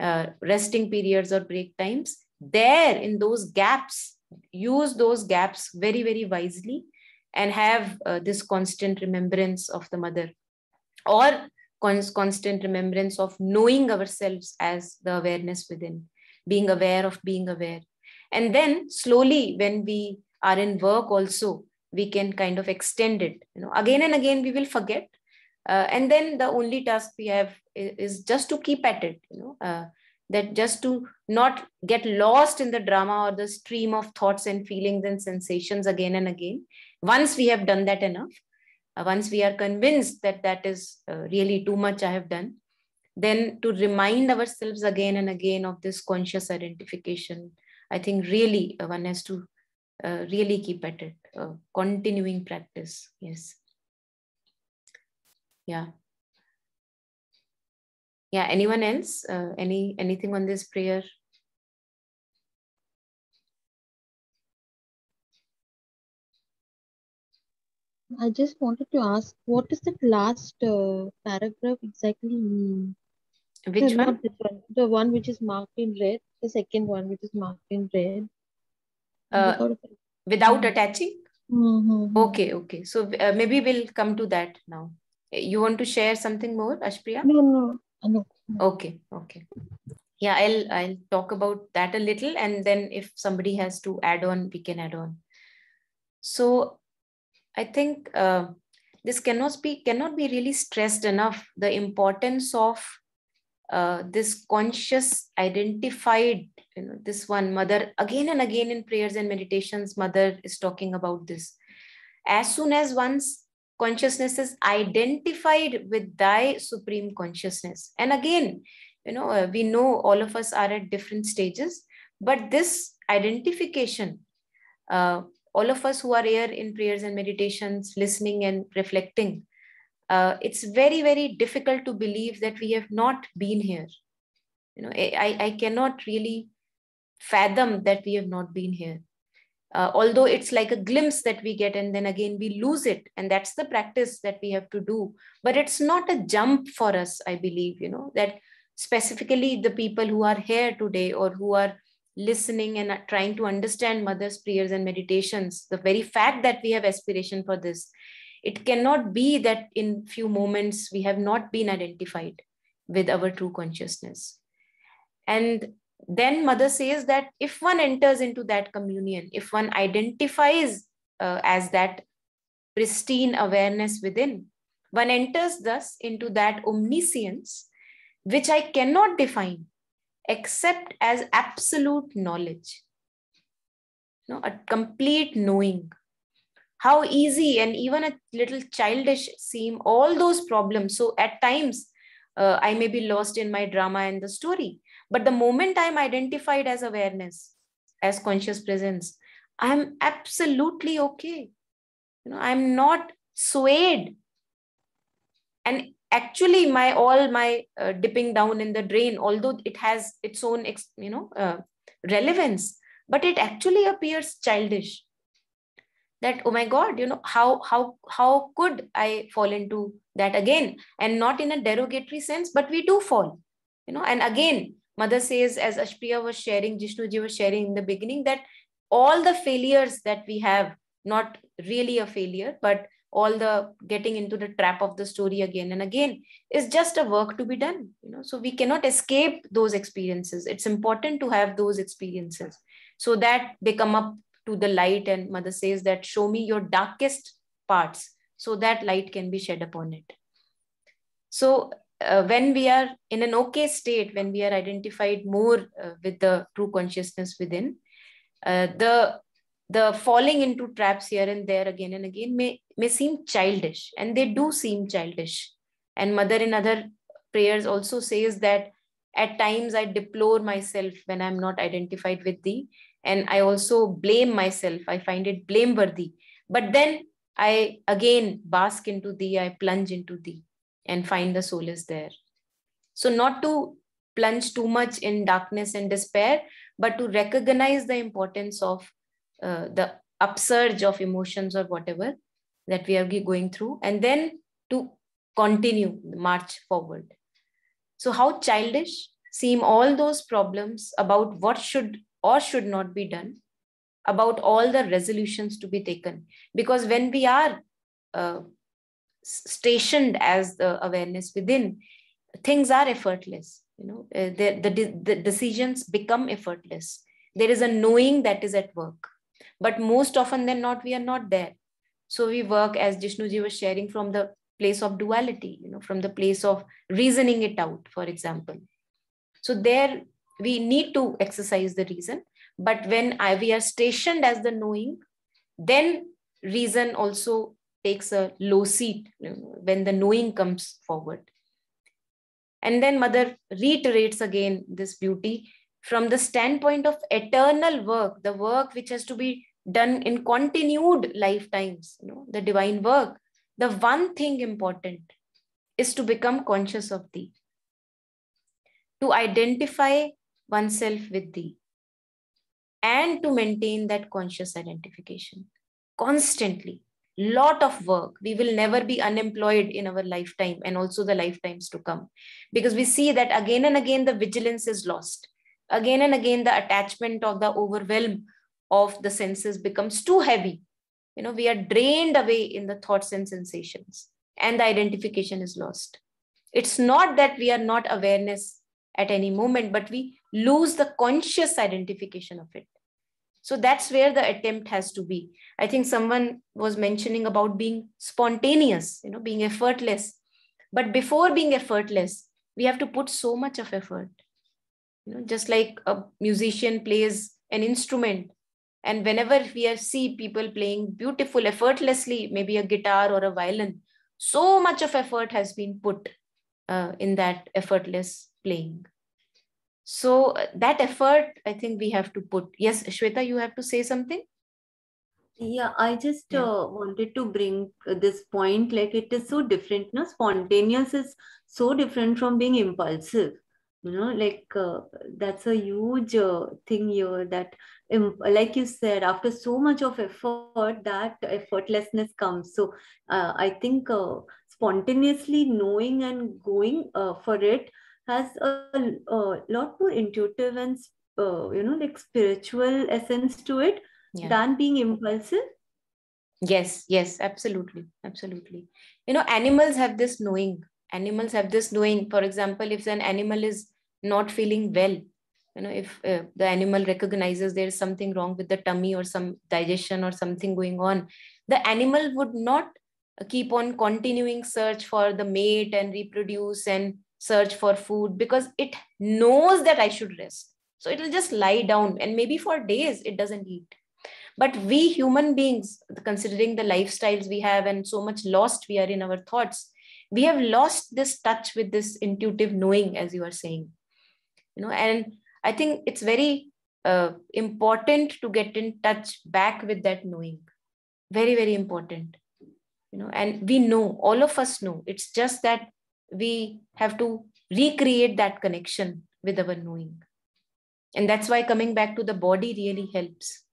uh, resting periods or break times there in those gaps use those gaps very, very wisely and have uh, this constant remembrance of the mother or cons- constant remembrance of knowing ourselves as the awareness within, being aware of being aware. And then slowly, when we are in work also, we can kind of extend it. You know, again and again, we will forget. Uh, and then the only task we have is, is, just to keep at it, you know, uh, that just to not get lost in the drama or the stream of thoughts and feelings and sensations again and again. Once we have done that enough, uh, once we are convinced that that is uh, really too much I have done, then to remind ourselves again and again of this conscious identification, I think really uh, one has to uh, really keep at it, uh, continuing practice. Yes. Yeah. Yeah. Anyone else? Uh, any anything on this prayer? I just wanted to ask, what does that last uh, paragraph exactly mean? Which one? one? The one which is marked in red, the second one which is marked in red. Uh, without, without attaching? Mm-hmm. Okay, okay. So uh, maybe we'll come to that now. You want to share something more, Ashpriya? No, no, no. Okay, okay. Yeah, I'll I'll talk about that a little, and then if somebody has to add on, we can add on. So I think uh, this cannot be cannot be really stressed enough. The importance of uh, this conscious, identified, you know, this one mother again and again in prayers and meditations. Mother is talking about this. As soon as one's consciousness is identified with thy supreme consciousness, and again, you know, uh, we know all of us are at different stages, but this identification. Uh, all of us who are here in prayers and meditations, listening and reflecting, uh, it's very, very difficult to believe that we have not been here. You know, I, I cannot really fathom that we have not been here. Uh, although it's like a glimpse that we get and then again we lose it and that's the practice that we have to do but it's not a jump for us i believe you know that specifically the people who are here today or who are listening and trying to understand mother's prayers and meditations the very fact that we have aspiration for this it cannot be that in few moments we have not been identified with our true consciousness and then mother says that if one enters into that communion if one identifies uh, as that pristine awareness within one enters thus into that omniscience which i cannot define except as absolute knowledge. no a complete knowing. How easy and even a little childish seem all those problems. So at times, uh, I may be lost in my drama and the story. But the moment I'm identified as awareness, as conscious presence, I'm absolutely okay. You know, I'm not swayed. And actually my all my uh, dipping down in the drain although it has its own you know uh, relevance but it actually appears childish that oh my god you know how how how could i fall into that again? And not in a derogatory sense but we do fall you know. And again mother says as ashpriya was sharing jishnuji was sharing in the beginning that all the failures that we have not really a failure but all the getting into the trap of the story again and again is just a work to be done you know. So we cannot escape those experiences. It's important to have those experiences so that they come up to the light and mother says that show me your darkest parts so that light can be shed upon it so uh, when we are in an okay state when we are identified more uh, with the true consciousness within uh, the the falling into traps here and there again and again may, may seem childish, and they do seem childish. And Mother in other prayers also says that at times I deplore myself when I'm not identified with thee, and I also blame myself. I find it blameworthy. But then I again bask into thee, I plunge into thee and find the solace there. So, not to plunge too much in darkness and despair, but to recognize the importance of uh, the upsurge of emotions or whatever that we are going through and then to continue march forward so how childish seem all those problems about what should or should not be done about all the resolutions to be taken. Because when we are uh, stationed as the awareness within things are effortless you know. Uh, the, the, the decisions become effortless. There is a knowing that is at work. But most often than not we are not there. So we work as jishnuji was sharing from the place of duality you know from the place of reasoning it out for example. So there we need to exercise the reason. But when I, we are stationed as the knowing then reason also takes a low seat when the knowing comes forward. And then mother reiterates again this beauty from the standpoint of eternal work the work which has to be done in continued lifetimes you know the divine work. The one thing important is to become conscious of thee to identify oneself with thee and to maintain that conscious identification constantly. Lot of work. We will never be unemployed in our lifetime and also the lifetimes to come. Because we see that again and again the vigilance is lost. Again and again the attachment of the overwhelm of the senses becomes too heavy. You know we are drained away in the thoughts and sensations and the identification is lost. It's not that we are not awareness at any moment but we lose the conscious identification of it. So that's where the attempt has to be. I think someone was mentioning about being spontaneous you know being effortless. But before being effortless we have to put so much of effort. You know just like a musician plays an instrument and whenever we see people playing beautiful effortlessly maybe a guitar or a violin so much of effort has been put uh, in that effortless playing so uh, that effort i think we have to put yes shweta you have to say something? Yeah i just yeah. uh, wanted to bring uh, this point like it is so different no spontaneous is so different from being impulsive. You know like uh, that's a huge uh, thing here that um, like you said after so much of effort that effortlessness comes. So uh, i think uh, spontaneously knowing and going uh, for it has a, a lot more intuitive and uh, you know like spiritual essence to it yeah. than being impulsive? Yes yes absolutely absolutely. You know animals have this knowing. Animals have this knowing. For example if an animal is not feeling well you know if uh, the animal recognizes there is something wrong with the tummy or some digestion or something going on the animal would not keep on continuing search for the mate and reproduce and search for food because it knows that I should rest. So it'll just lie down and maybe for days it doesn't eat. But we human beings, considering the lifestyles we have and so much lost we are in our thoughts, we have lost this touch with this intuitive knowing, as you are saying. You know, and I think it's very uh, important to get in touch back with that knowing. Very, very important. You know, and we know, all of us know. It's just that we have to recreate that connection with our knowing. And that's why coming back to the body really helps.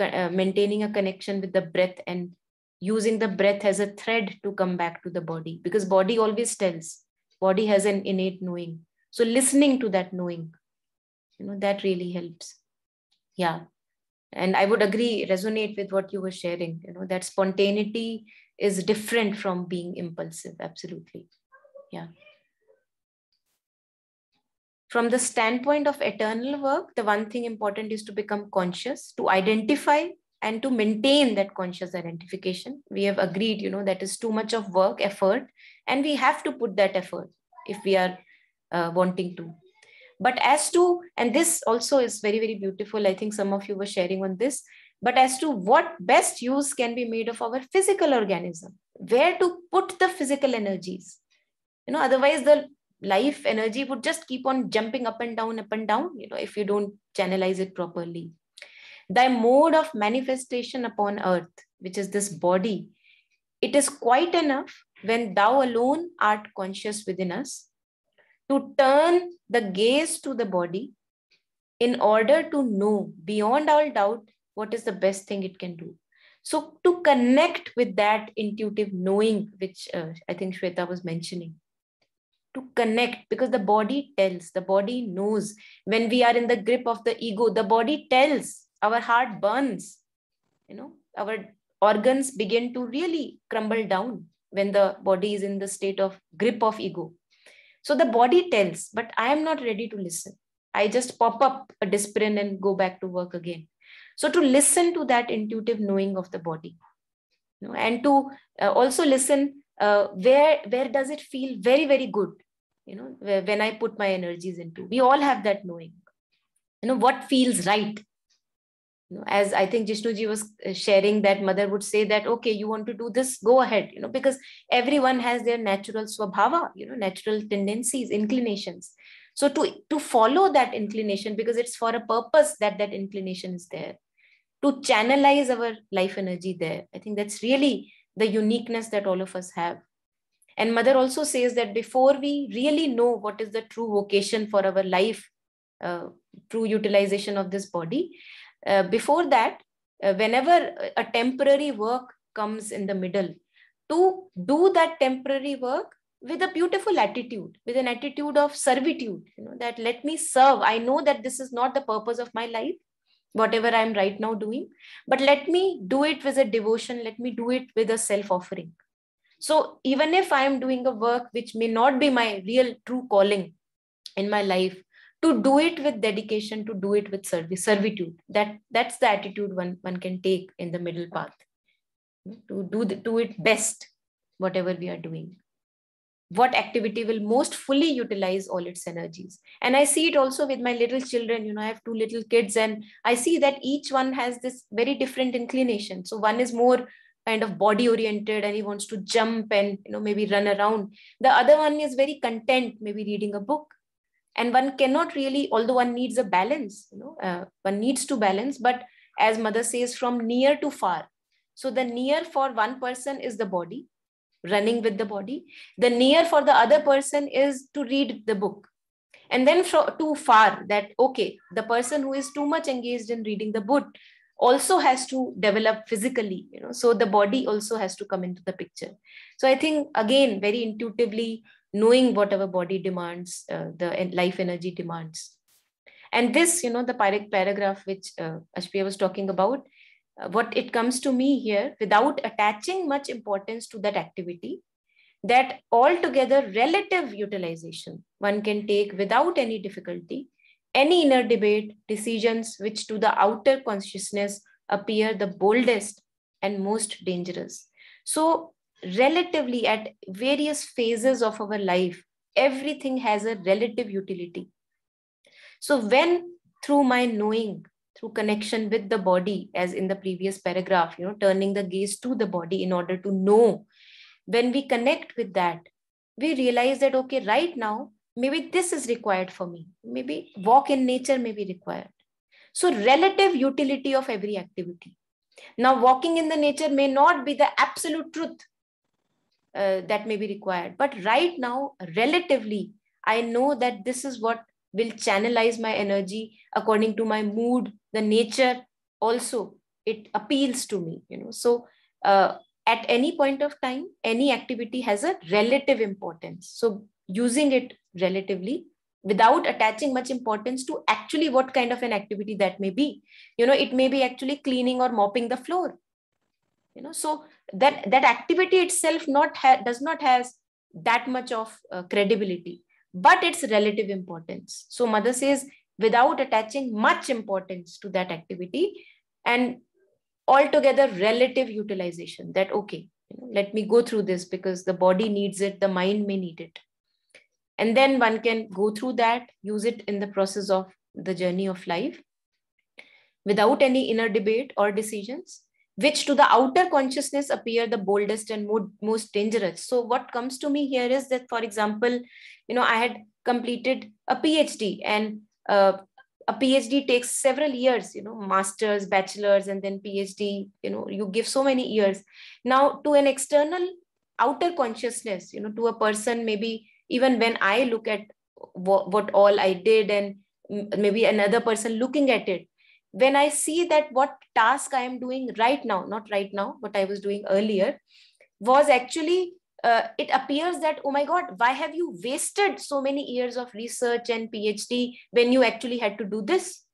Uh, maintaining a connection with the breath and using the breath as a thread to come back to the body. Because body always tells body has an innate knowing. So listening to that knowing you know that really helps. Yeah. And i would agree resonate with what you were sharing. You know that spontaneity is different from being impulsive absolutely yeah. From the standpoint of eternal work the one thing important is to become conscious to identify and to maintain that conscious identification. We have agreed you know that is too much of work effort and we have to put that effort if we are uh, wanting to. But as to and this also is very very beautiful. I think some of you were sharing on this. But as to what best use can be made of our physical organism? Where to put the physical energies you know otherwise the life energy would just keep on jumping up and down up and down you know if you don't channelize it properly. Thy mode of manifestation upon earth which is this body it is quite enough when thou alone art conscious within us to turn the gaze to the body in order to know beyond all doubt what is the best thing it can do. So to connect with that intuitive knowing which uh, i think shweta was mentioning to connect because the body tells the body knows. When we are in the grip of the ego the body tells our heart burns. You know our organs begin to really crumble down when the body is in the state of grip of ego. So the body tells but i am not ready to listen. I just pop up a disprin and go back to work again. So to listen to that intuitive knowing of the body you know, and to uh, also listen uh, where where does it feel very very good? You know when i put my energies into we all have that knowing. You know what feels right? You know, as i think jishnuji was uh, sharing that mother would say that okay you want to do this go ahead. You know because everyone has their natural swabhava you know natural tendencies inclinations. So to to follow that inclination because it's for a purpose that that inclination is there to channelize our life energy there i think that's really the uniqueness that all of us have. And mother also says that before we really know what is the true vocation for our life uh, true utilization of this body uh, before that uh, whenever a temporary work comes in the middle to do that temporary work with a beautiful attitude with an attitude of servitude you know that let me serve. I know that this is not the purpose of my life whatever i'm right now doing. But let me do it with a devotion. Let me do it with a self offering so even if i am doing a work which may not be my real true calling in my life to do it with dedication to do it with service servitude. That that's the attitude one one can take in the middle path. To do the, do it best whatever we are doing what activity will most fully utilize all its energies. And i see it also with my little children you know i have two little kids and i see that each one has this very different inclination. So one is more kind of body oriented and he wants to jump and you know maybe run around. The other one is very content maybe reading a book. And one cannot really although one needs a balance you know uh, one needs to balance but as mother says from near to far. So the near for one person is the body running with the body. The near for the other person is to read the book. And then too far that, okay, the person who is too much engaged in reading the book also has to develop physically, you know, so the body also has to come into the picture. So I think, again, very intuitively knowing what our body demands, uh, the life energy demands. And this, you know, the paragraph which uh, was talking about, what it comes to me here without attaching much importance to that activity that altogether relative utilization one can take without any difficulty any inner debate decisions which to the outer consciousness appear the boldest and most dangerous. So relatively at various phases of our life everything has a relative utility. So when through my knowing through connection with the body as in the previous paragraph you know turning the gaze to the body in order to know. When we connect with that we realize that okay right now maybe this is required for me. Maybe walk in nature may be required. So relative utility of every activity. Now walking in the nature may not be the absolute truth uh, that may be required. But right now relatively i know that this is what will channelize my energy according to my mood the nature. Also it appeals to me you know. So uh, at any point of time any activity has a relative importance. So using it relatively without attaching much importance to actually what kind of an activity that may be. You know it may be actually cleaning or mopping the floor. You know so that that activity itself not ha- does not has that much of uh, credibility but its relative importance. So mother says, without attaching much importance to that activity and altogether relative utilization that, okay, let me go through this because the body needs it, the mind may need it. And then one can go through that, use it in the process of the journey of life without any inner debate or decisions which to the outer consciousness appear the boldest and more, most dangerous. So what comes to me here is that, for example, you know, I had completed a PhD and uh, a PhD takes several years, you know, masters, bachelors, and then PhD, you know, you give so many years. Now to an external outer consciousness, you know, to a person, maybe even when I look at what, what all I did and maybe another person looking at it, when I see that what task I am doing right now, not right now, what I was doing earlier, was actually, uh, it appears that, oh my God, why have you wasted so many years of research and PhD when you actually had to do this?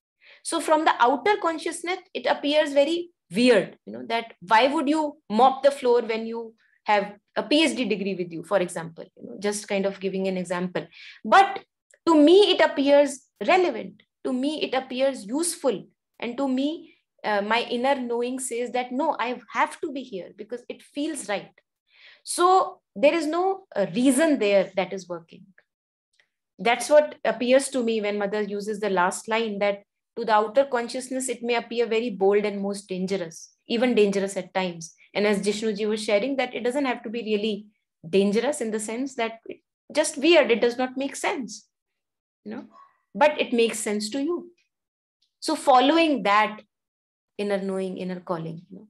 so from the outer consciousness it appears very weird you know that why would you mop the floor when you have a phd degree with you for example you know just kind of giving an example. But to me it appears relevant. To me it appears useful and to me uh, my inner knowing says that no i have to be here because it feels right. So there is no uh, reason there that is working. That's what appears to me when mother uses the last line that to the outer consciousness it may appear very bold and most dangerous even dangerous at times. And as jishnuji was sharing that it doesn't have to be really dangerous in the sense that just weird it does not make sense you know. But it makes sense to you so following that inner knowing inner calling you know.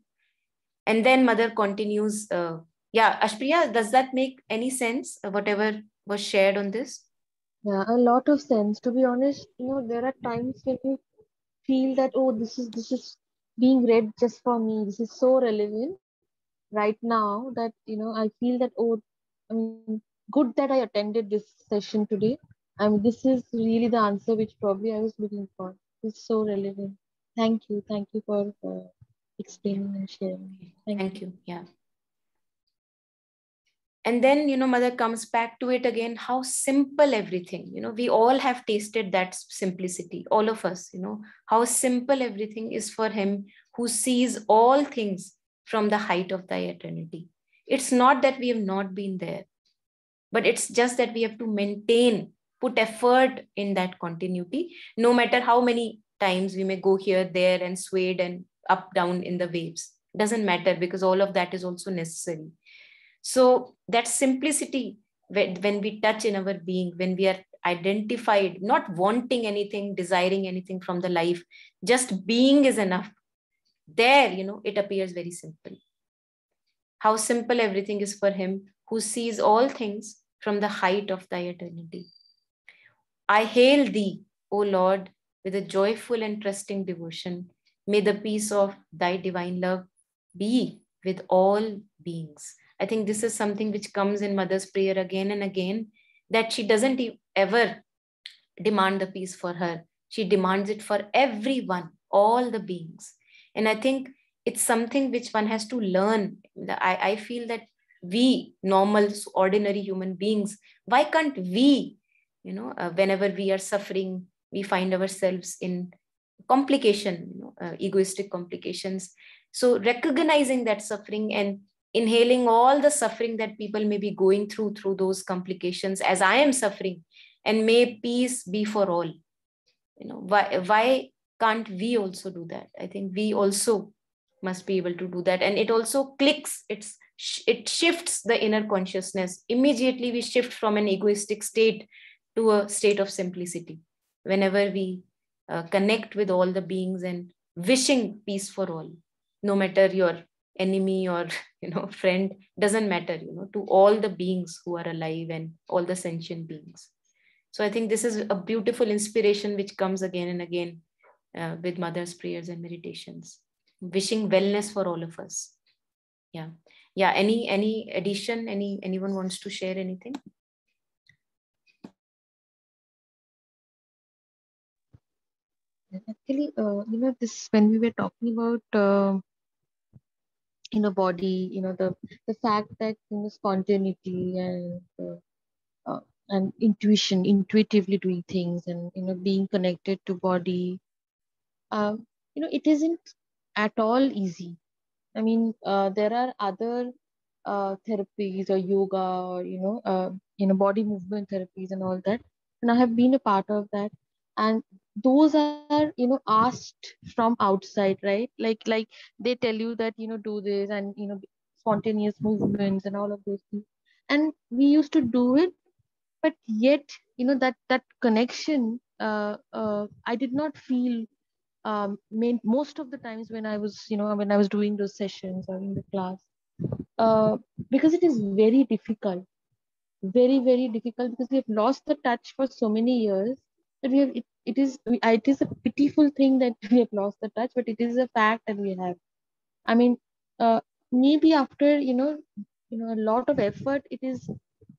And then mother continues uh, yeah ashpriya does that make any sense uh, whatever was shared on this? Yeah a lot of sense. To be honest you know there are times when you feel that oh this is this is being read just for me. This is so relevant right now that you know i feel that oh i mean good that i attended this session today. I mean, this is really the answer which probably I was looking for. It's so relevant. Thank you. Thank you for explaining and sharing. Thank, Thank you. you. Yeah. And then, you know, mother comes back to it again, how simple everything, you know, we all have tasted that simplicity, all of us, you know, how simple everything is for him who sees all things from the height of thy eternity. It's not that we have not been there, but it's just that we have to maintain put effort in that continuity no matter how many times we may go here there and swayed and up down in the waves. Doesn't matter because all of that is also necessary. So that simplicity when we touch in our being when we are identified not wanting anything desiring anything from the life just being is enough. There you know it appears very simple. How simple everything is for him who sees all things from the height of thy eternity I hail thee, O Lord, with a joyful and trusting devotion. May the peace of thy divine love be with all beings. I think this is something which comes in Mother's prayer again and again that she doesn't ever demand the peace for her. She demands it for everyone, all the beings. And I think it's something which one has to learn. I, I feel that we, normal, ordinary human beings, why can't we you know uh, whenever we are suffering we find ourselves in complication you know, uh, egoistic complications. So recognizing that suffering and inhaling all the suffering that people may be going through through those complications as i am suffering and may peace be for all. You know why why can't we also do that? I think we also must be able to do that. And it also clicks it's it shifts the inner consciousness. Immediately we shift from an egoistic state to a state of simplicity. Whenever we uh, connect with all the beings and wishing peace for all no matter your enemy or you know friend doesn't matter you know to all the beings who are alive and all the sentient beings. So i think this is a beautiful inspiration which comes again and again uh, with mother's prayers and meditations. Wishing wellness for all of us. Yeah. Yeah any any addition? Any anyone wants to share anything Actually, uh, you know, this when we were talking about uh, you know body, you know the the fact that you know spontaneity and uh, uh, and intuition, intuitively doing things, and you know being connected to body, uh, you know, it isn't at all easy. I mean, uh, there are other therapies or yoga or you know, you know, body movement therapies and all that, and I have been a part of that and those are you know asked from outside right? Like like they tell you that you know do this and you know spontaneous movements and all of those things. And we used to do it but yet you know that that connection uh, uh, i did not feel um, main, most of the times when i was you know when i was doing those sessions or in the class uh, because it is very difficult. Very very difficult because we have lost the touch for so many years we have it, it is it is a pitiful thing that we have lost the touch but it is a fact that we have. I mean uh, maybe after you know you know a lot of effort it is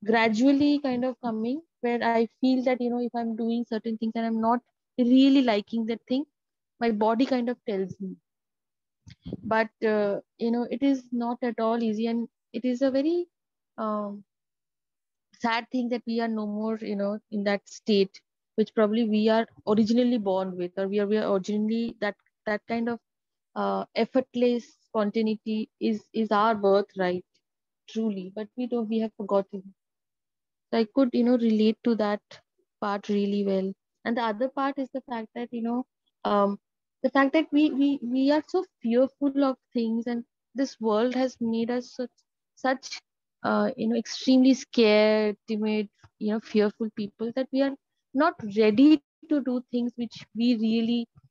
gradually kind of coming where i feel that you know if i'm doing certain things and i'm not really liking that thing my body kind of tells me. But uh, you know it is not at all easy and it is a very um, sad thing that we are no more you know in that state which probably we are originally born with or we are, we are originally that that kind of uh, effortless spontaneity is is our birthright truly. But we don't we have forgotten. So i could you know relate to that part really well. And the other part is the fact that you know um, the fact that we we we are so fearful of things and this world has made us such such uh, you know extremely scared timid you know fearful people that we are not ready to do things which we really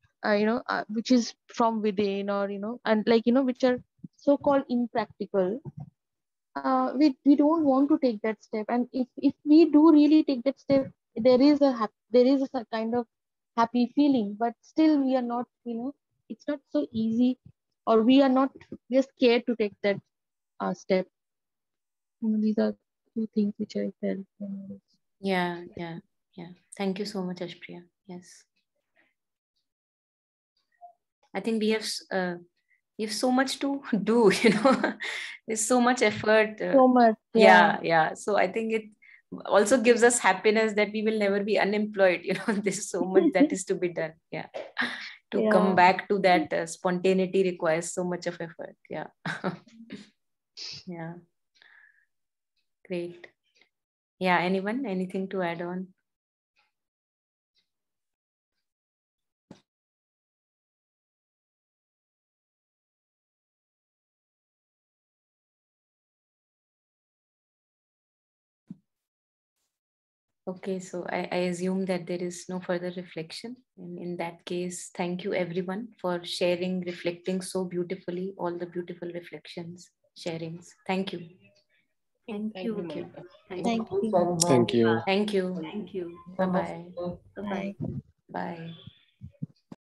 uh, you know uh, which is from within or you know and like you know which are so called impractical uh, we we don't want to take that step. And if if we do really take that step there is a there is a kind of happy feeling. But still we are not you know it's not so easy or we are not we're scared to take that uh, step. These are two things which i felt yeah yeah yeah. Thank you so much ashpriya. Yes. I think we have uh, we have so much to do you know. There's so much effort uh, so much yeah. yeah yeah. So i think it also gives us happiness that we will never be unemployed you know. There's so much that is to be done yeah. To yeah. come back to that uh, spontaneity requires so much of effort yeah. Yeah. Great. Yeah anyone? Anything to add on Okay, so I, I, assume that there is no further reflection. And in that case, thank you everyone for sharing, reflecting so beautifully, all the beautiful reflections, sharings. Thank you. Thank, thank you. you. Thank, thank you. Thank you. Thank you. Thank you. Bye-bye. Bye-bye. Bye.